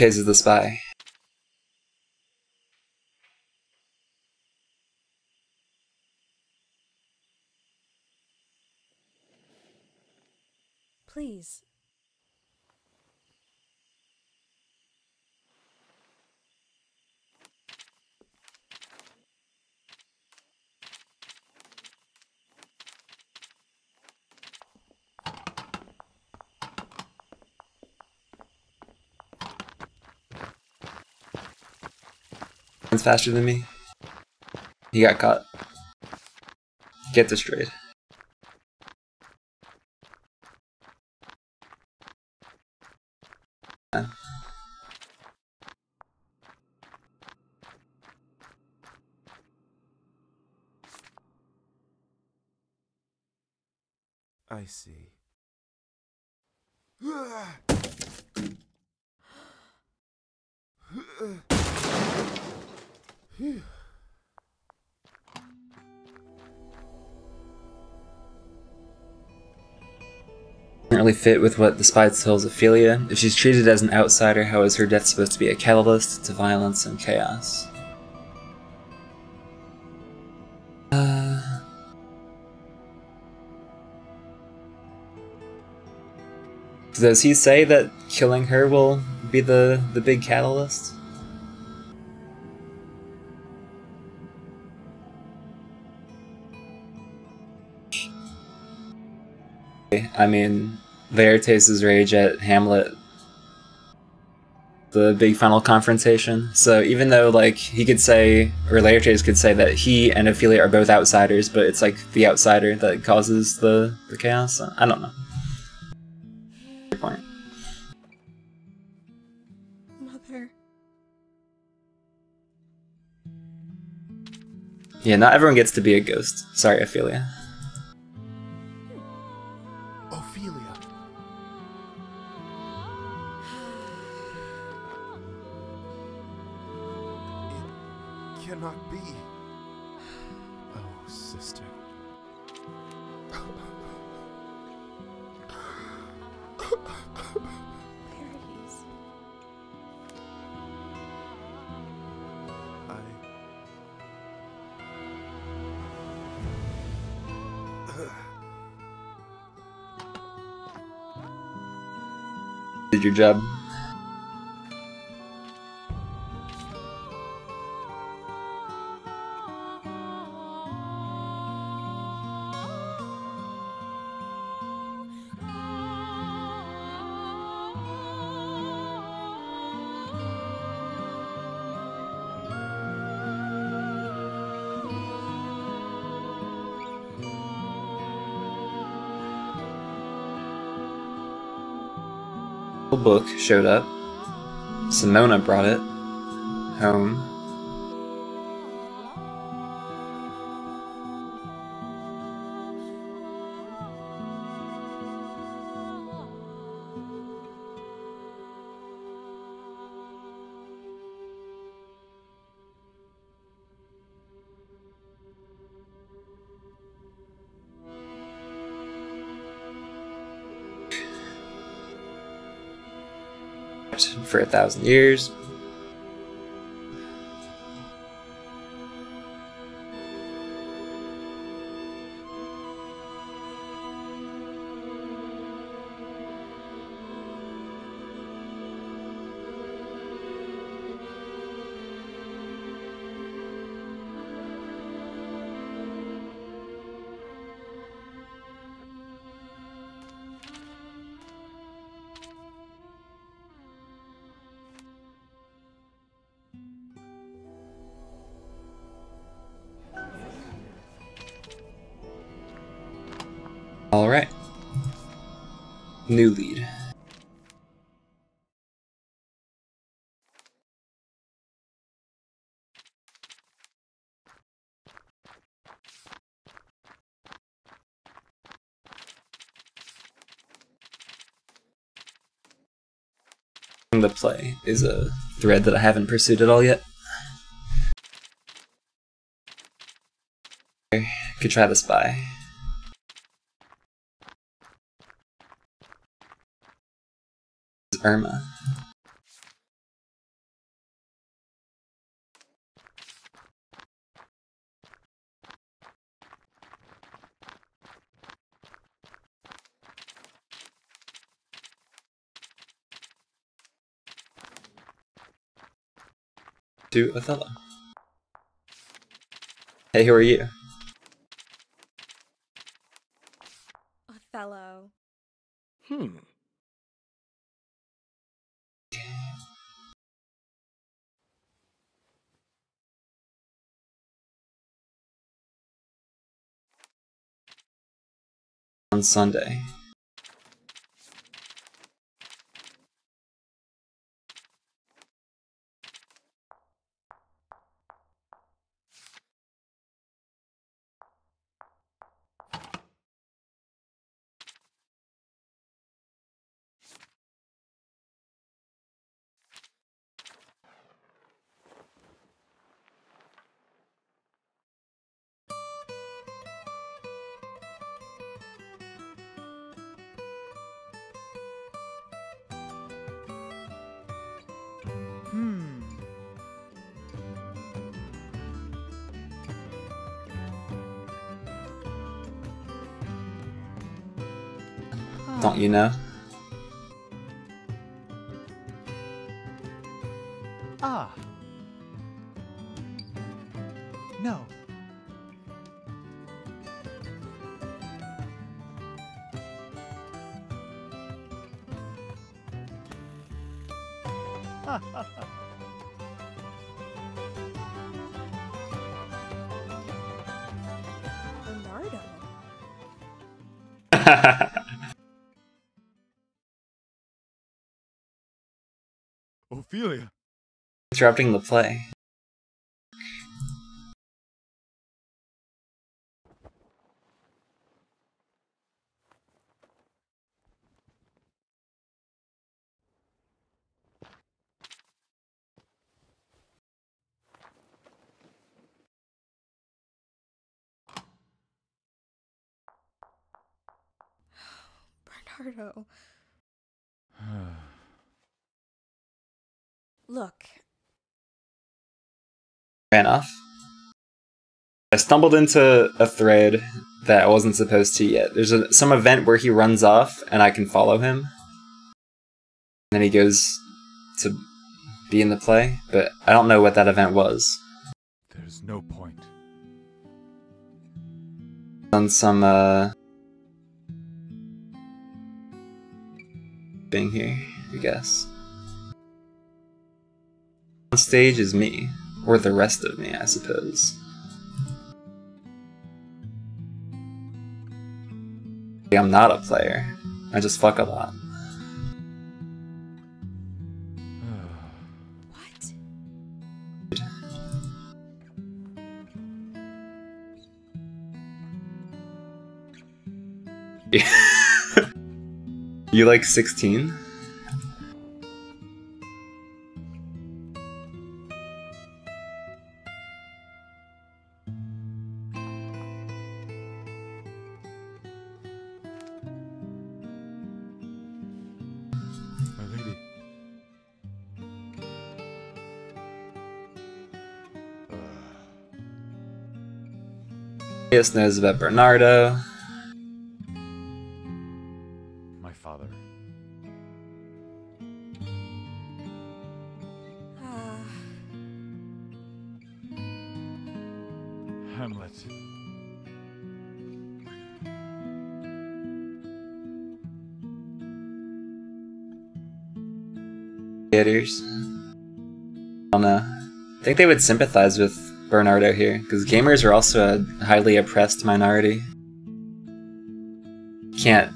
Is the spy. Please. Faster than me. He got caught. Get destroyed. Fit with what the spy tells Ophelia. If she's treated as an outsider, how is her death supposed to be a catalyst to violence and chaos? Uh... Does he say that killing her will be the, the big catalyst? I mean, Laertes' rage at Hamlet, the big final confrontation. So even though, like, he could say, or Laertes could say that he and Ophelia are both outsiders, but it's like the outsider that causes the, the chaos. I don't know. Good point. Mother. Yeah, not everyone gets to be a ghost. Sorry, Ophelia. Ophelia. Job. Showed up. Simona brought it home. For a thousand years. New lead. The play is a thread that I haven't pursued at all yet. Could try the spy. Irma. To Othello. Hey, who are you? On Sunday. Ophelia. Interrupting the play. Bernardo. Look, off. I stumbled into a thread that I wasn't supposed to yet. There's a, some event where he runs off and I can follow him. And then he goes to be in the play, but I don't know what that event was. There's no point. On some, uh. being here, I guess. On stage is me, or the rest of me, I suppose. I'm not a player. I just fuck a lot. what? You like 16? Yes knows about Bernardo. My father. Ah, Hamlet. Theaters. I don't know. I think they would sympathize with Bernardo here, because gamers are also a highly oppressed minority. Can't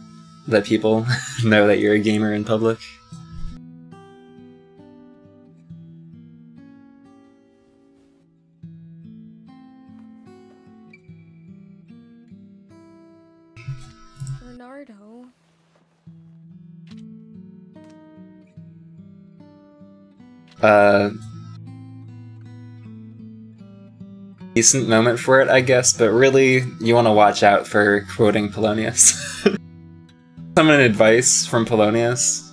let people know that you're a gamer in public. Bernardo. uh decent moment for it, I guess, but really you want to watch out for quoting Polonius. Some advice from Polonius.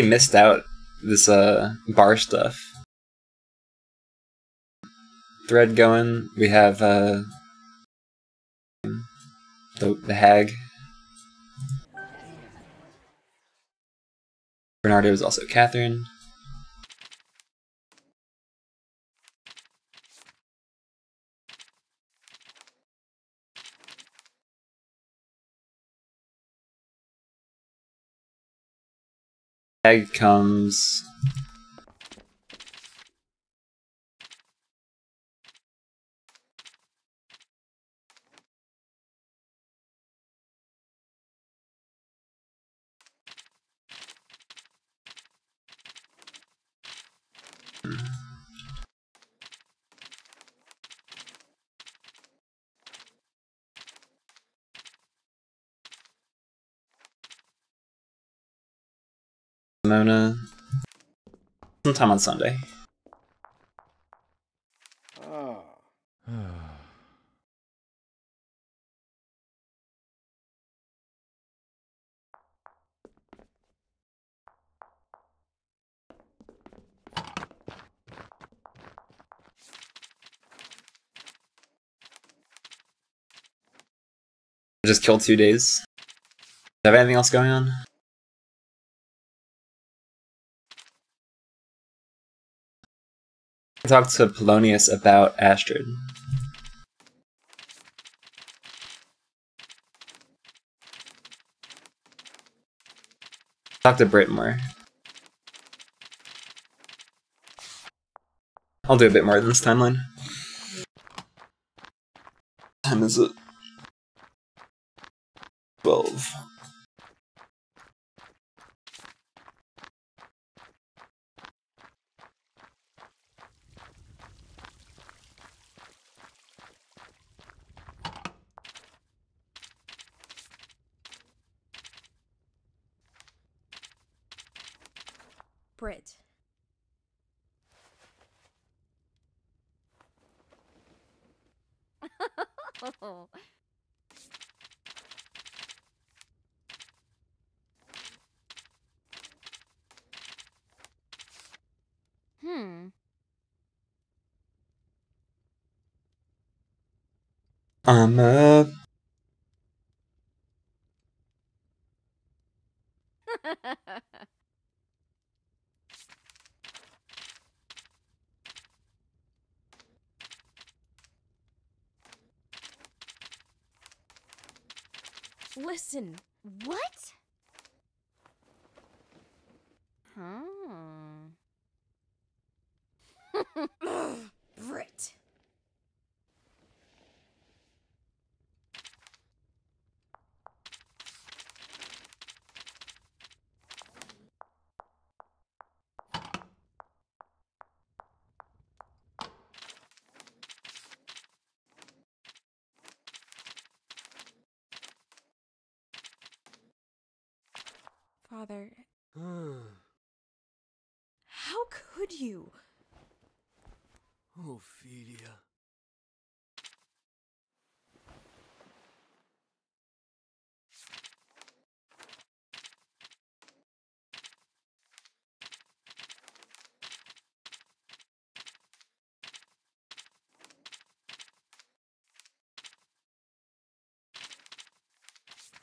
Really missed out this uh bar stuff. Thread going. We have uh the the hag. Bernardo is also Catherine. Hag comes. Mona. Sometime on Sunday. Just killed two days. Do you have anything else going on? I talked to Polonius about Astrid. Talk to Brit more. I'll do a bit more than this timeline. Time is it? Twelve. Brit. Oh. Hmm. I'm up. Listen. what? Hmm. Ugh, Brit. Father, how could you? Ophelia.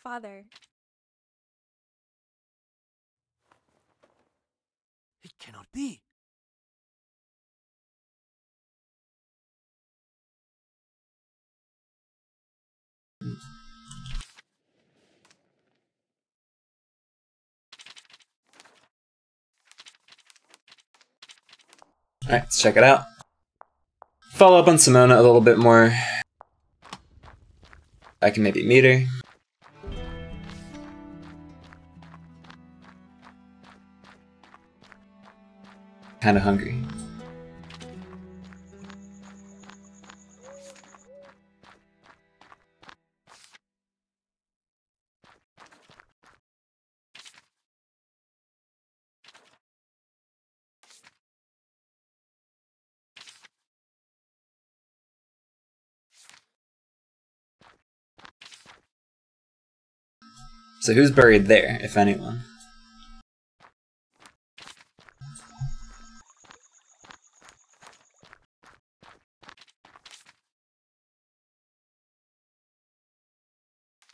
Father, It cannot be. Alright, let's check it out. Follow up on Simona a little bit more. I can maybe meet her. Kinda hungry. So who's buried there, if anyone?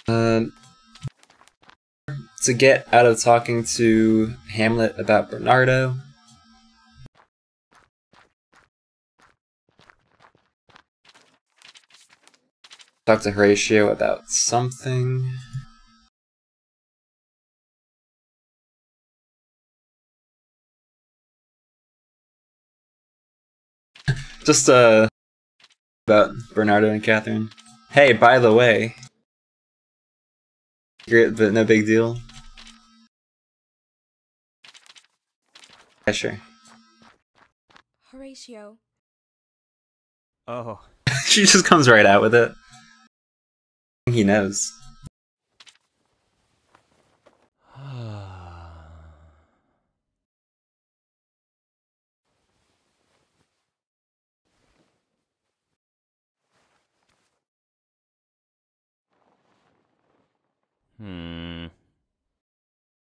Um, to get out of talking to Hamlet about Bernardo. Talk to Horatio about something. Just uh about Bernardo and Catherine. Hey, by the way. Great, but no big deal. Yeah, sure. Horatio. Oh, she just comes right out with it. He knows. Hmm.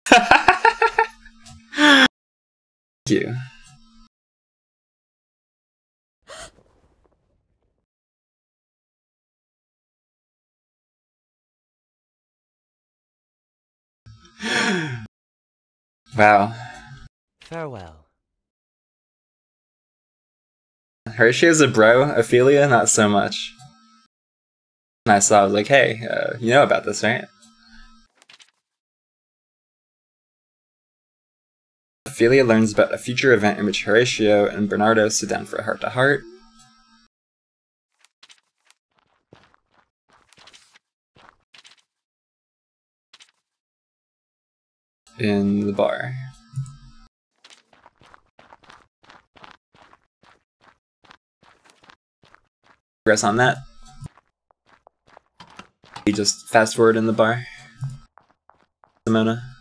Thank you. wow. Farewell. Horatio's a bro, Ophelia, not so much. And I saw, I was like, hey, uh, you know about this, right? Ophelia learns about a future event in which Horatio and Bernardo sit down for a heart to heart. In the bar. Progress on that. We just fast forward in the bar. Simona.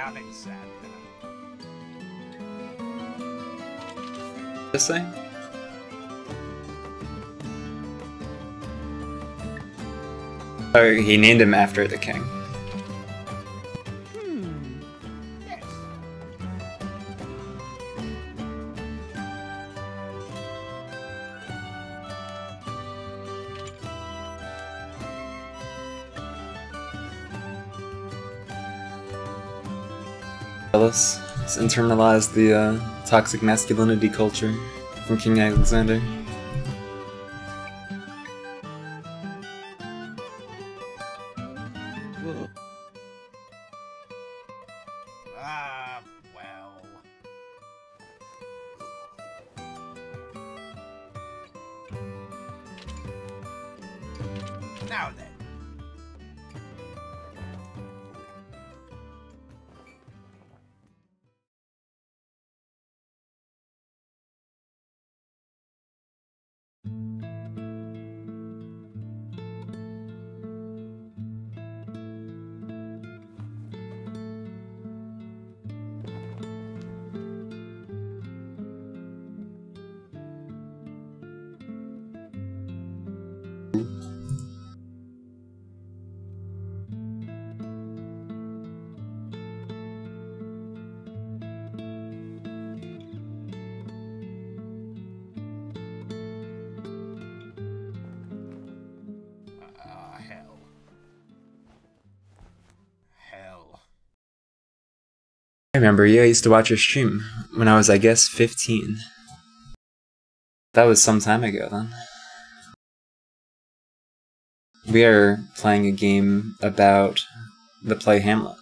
Alexander. This thing? Oh, he named him after the king. Internalized the uh, toxic masculinity culture from King Alexander. Remember you. I used to watch your stream when I was, I guess, 15. That was some time ago then. We are playing a game about the play Hamlet.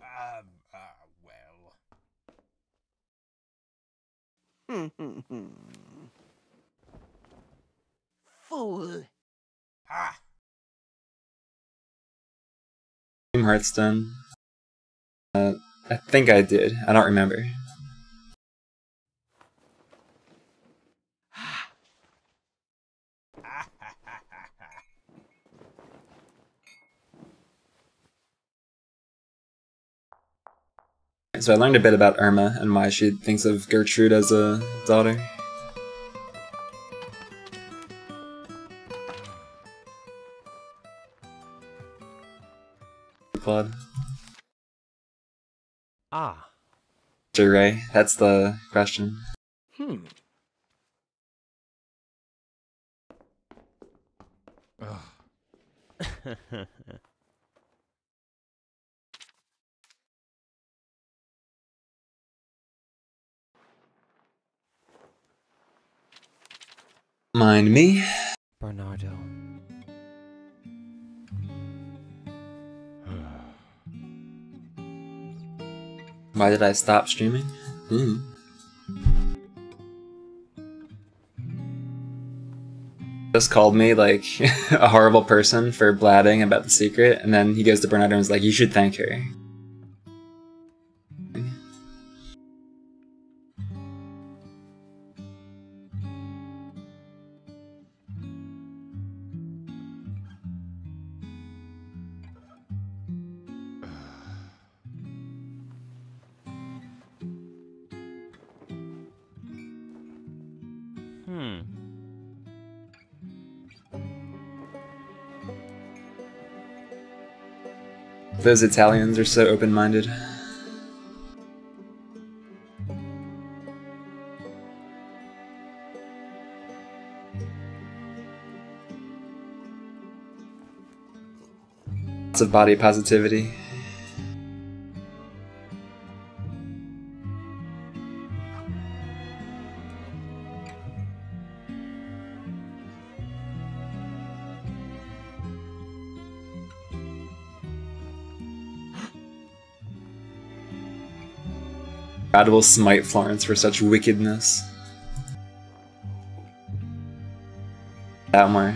Um, ah, well. Fool. Ha! Hearthstone. Uh, I think I did. I don't remember. So I learned a bit about Irma and why she thinks of Gertrude as a daughter. Claude. Ah. Mr. Ray, that's the question. Hmm. Mind me? Bernardo. Why did I stop streaming? Hmm. Just called me like a horrible person for blabbing about the secret, and then he goes to Bernardo and is like, "You should thank her." Those Italians are so open-minded. Lots of body positivity. God will smite Florence for such wickedness. That more.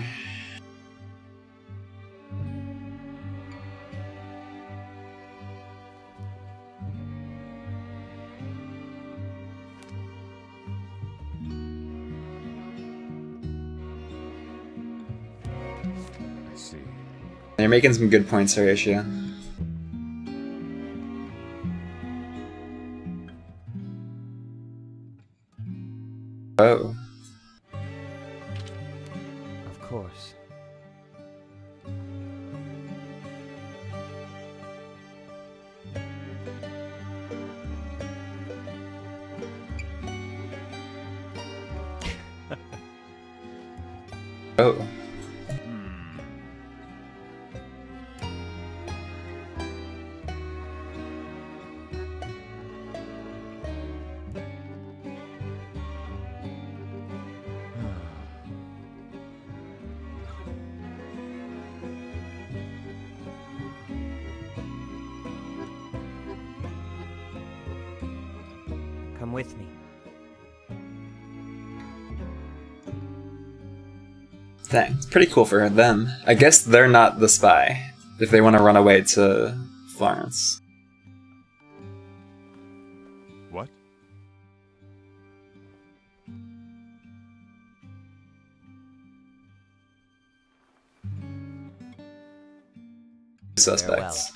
I see. You're making some good points, Horatio. Dang, it's pretty cool for them. I guess they're not the spy if they want to run away to Florence. What? Suspects. Hmm.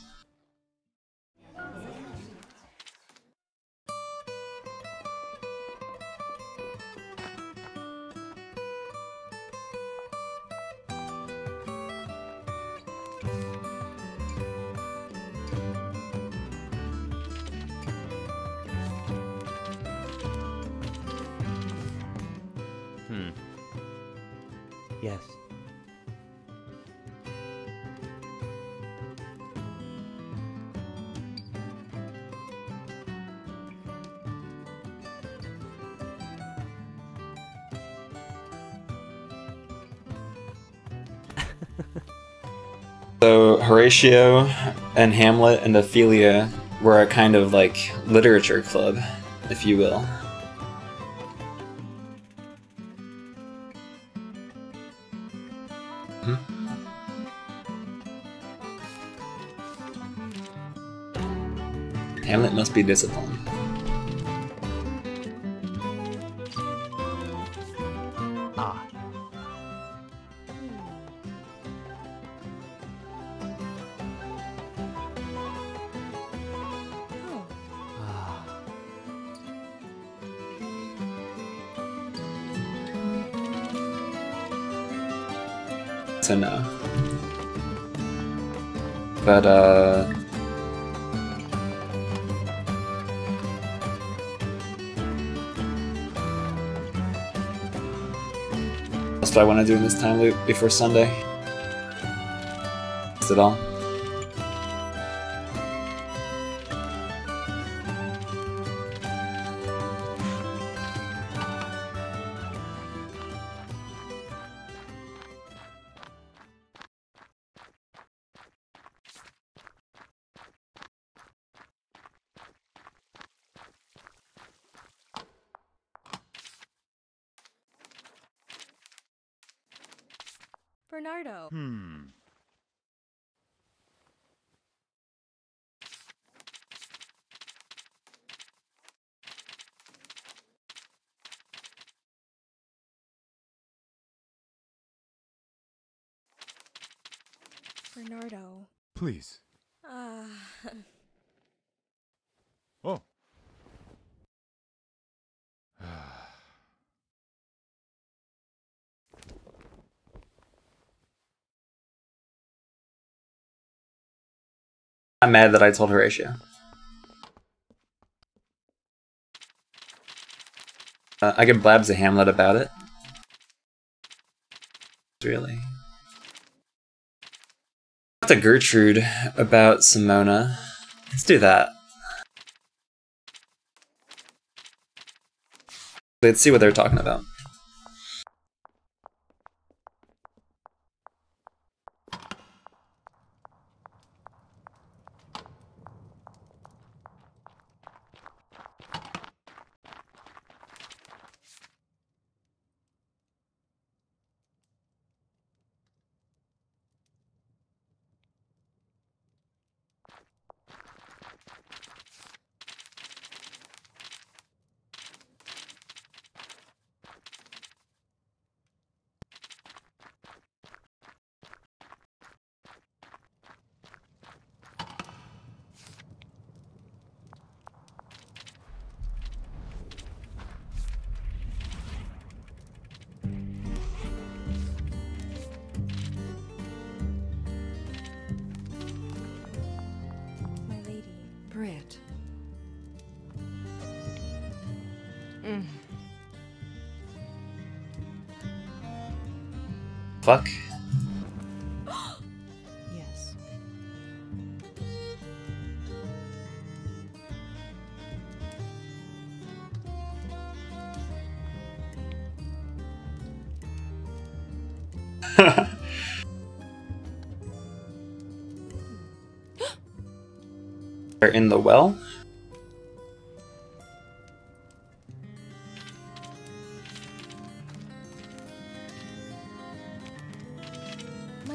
And Hamlet and Ophelia were a kind of like literature club, if you will. Hmm? Hamlet must be disciplined. But uh What do I want to do in this time loop before Sunday? Is it all? Please. Ah. Oh. I'm mad that I told Horatio. Uh, I can blab to Hamlet about it. Really. To Gertrude about Simona. Let's do that. Let's see what they're talking about.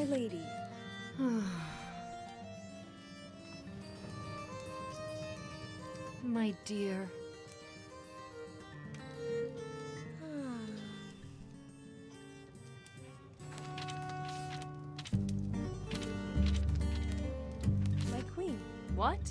My lady. My dear. My queen. What?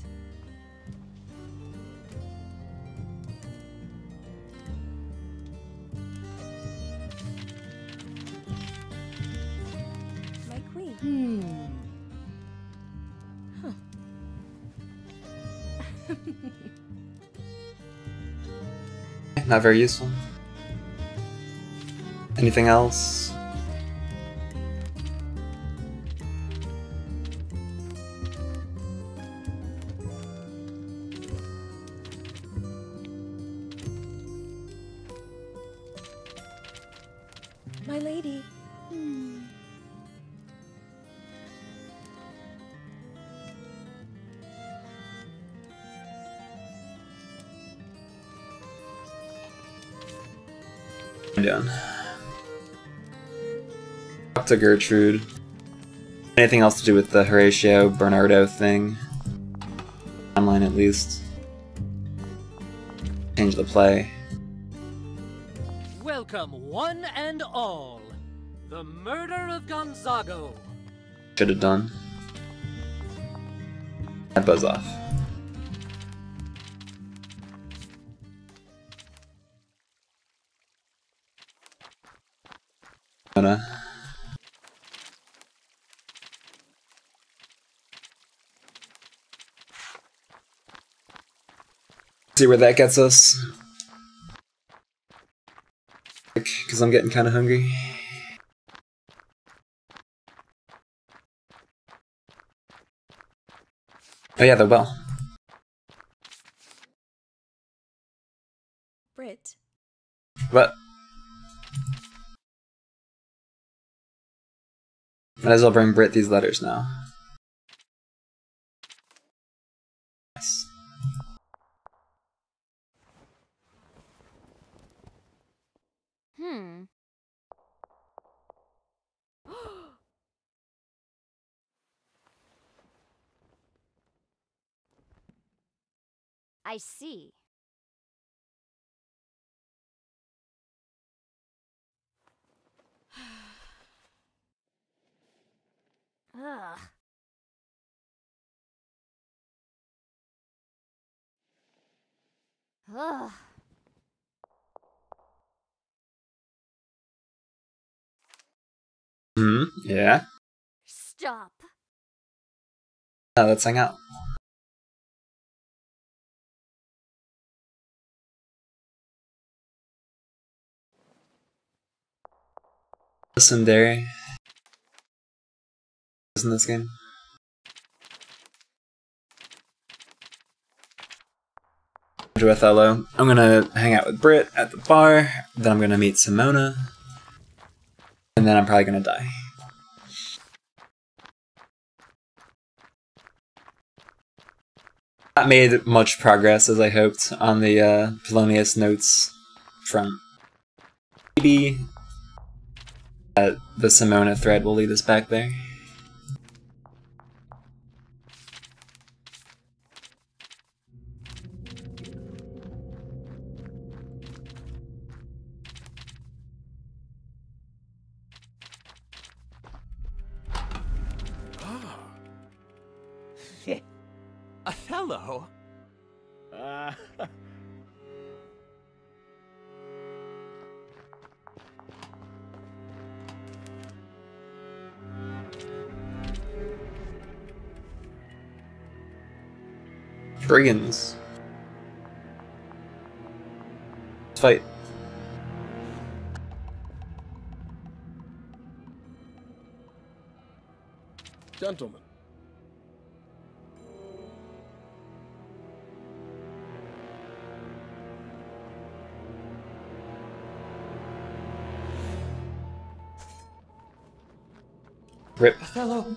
Not very useful. Anything else? To Gertrude. Anything else to do with the Horatio Bernardo thing? Timeline at least. Change the play. Welcome, one and all. The murder of Gonzago. Should have done. I buzz off. See where that gets us. Because I'm getting kind of hungry. Oh yeah, the well. Brit. What? Might as well bring Brit these letters now. Yes. Hmm. I see. Ugh. Ugh. Hmm. Yeah. Stop. Uh, let's hang out. Listen, in this game. Othello. I'm gonna hang out with Brit at the bar, then I'm gonna meet Simona, and then I'm probably gonna die. Not made much progress as I hoped on the uh, Polonius notes front. Maybe uh, the Simona thread will lead us back there. Brigands. Let's fight. Gentlemen. Rip. Othello?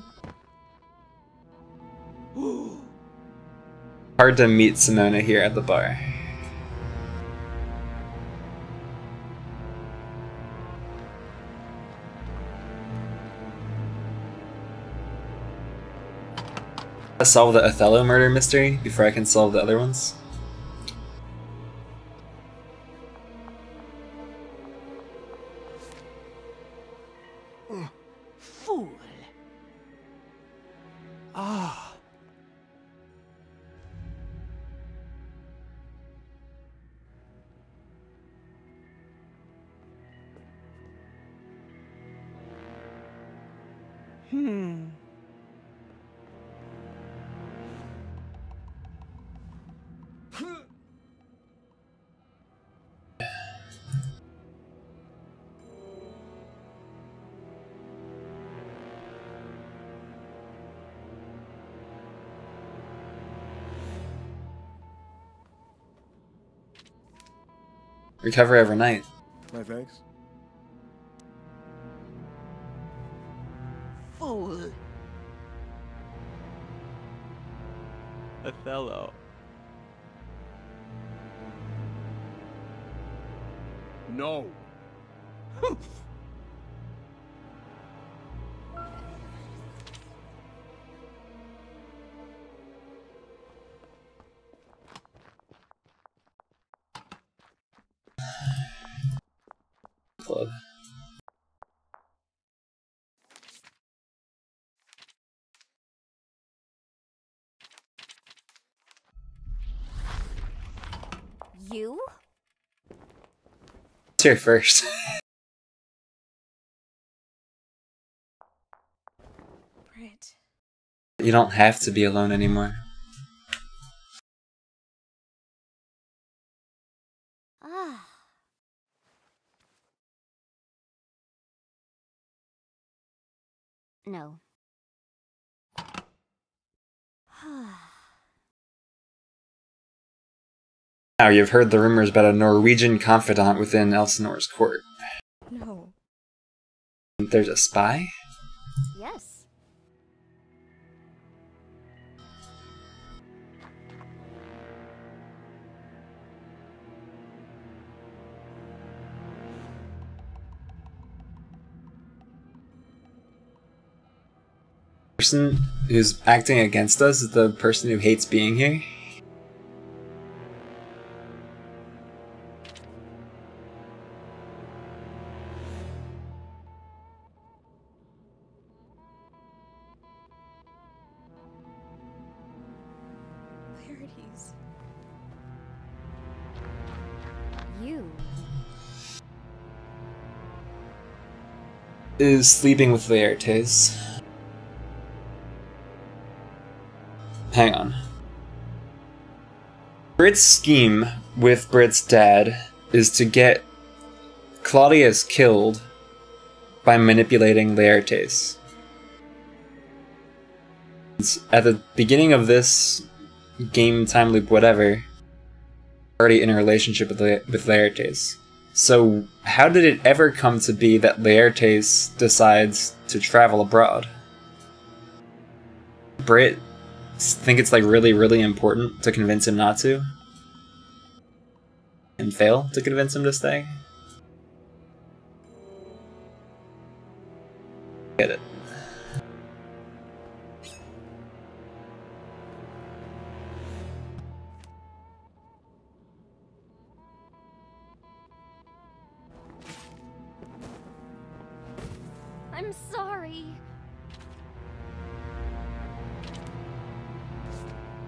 hard to meet Simona here at the bar. Solve the Othello murder mystery before I can solve the other ones. Recover overnight. My thanks. Fool. Othello. No. Here first. Brit. you don't have to be alone anymore. Ah. No. Now you've heard the rumors about a Norwegian confidant within Elsinore's court. No. There's a spy? yes. person who's acting against us is the person who hates being here? Sleeping with Laertes. Hang on. Brit's scheme with Brit's dad is to get Claudius killed by manipulating Laertes. At the beginning of this game time loop, whatever, already in a relationship with, La- with Laertes. So, how did it ever come to be that Laertes decides to travel abroad? Brit think it's like really, really important to convince him not to? And fail to convince him to stay? Get it.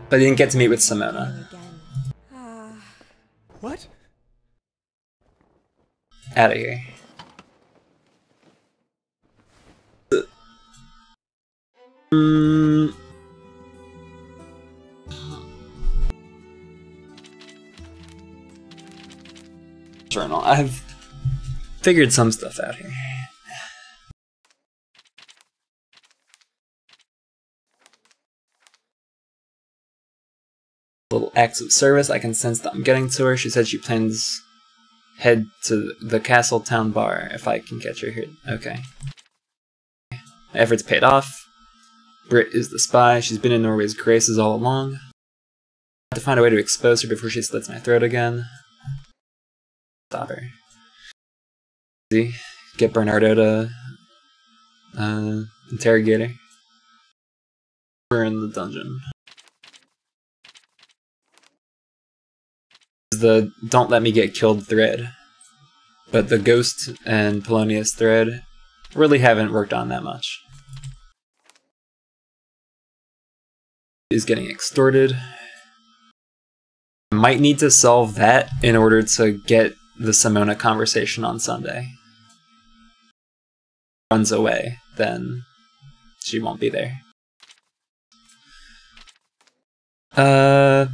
But I didn't get to meet with Simona. Ah. What? Out of here. Mm. Journal. I've figured some stuff out here. Little acts of service. I can sense that I'm getting to her. She said she plans head to the castle town bar if I can catch her here. Okay. Efforts paid off. Brit is the spy. She's been in Norway's graces all along. I have to find a way to expose her before she slits my throat again. Stop her. See? Get Bernardo to uh, interrogate her. We're in the dungeon. The don't let me get killed thread. But the ghost and Polonius thread really haven't worked on that much. Is getting extorted. Might need to solve that in order to get the Simona conversation on Sunday. Runs away, then she won't be there. Uh,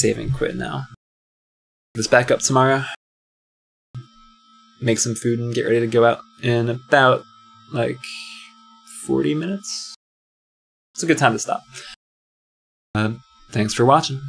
saving quit now. This back up tomorrow. Make some food and get ready to go out in about like 40 minutes. It's a good time to stop. Uh, thanks for watching.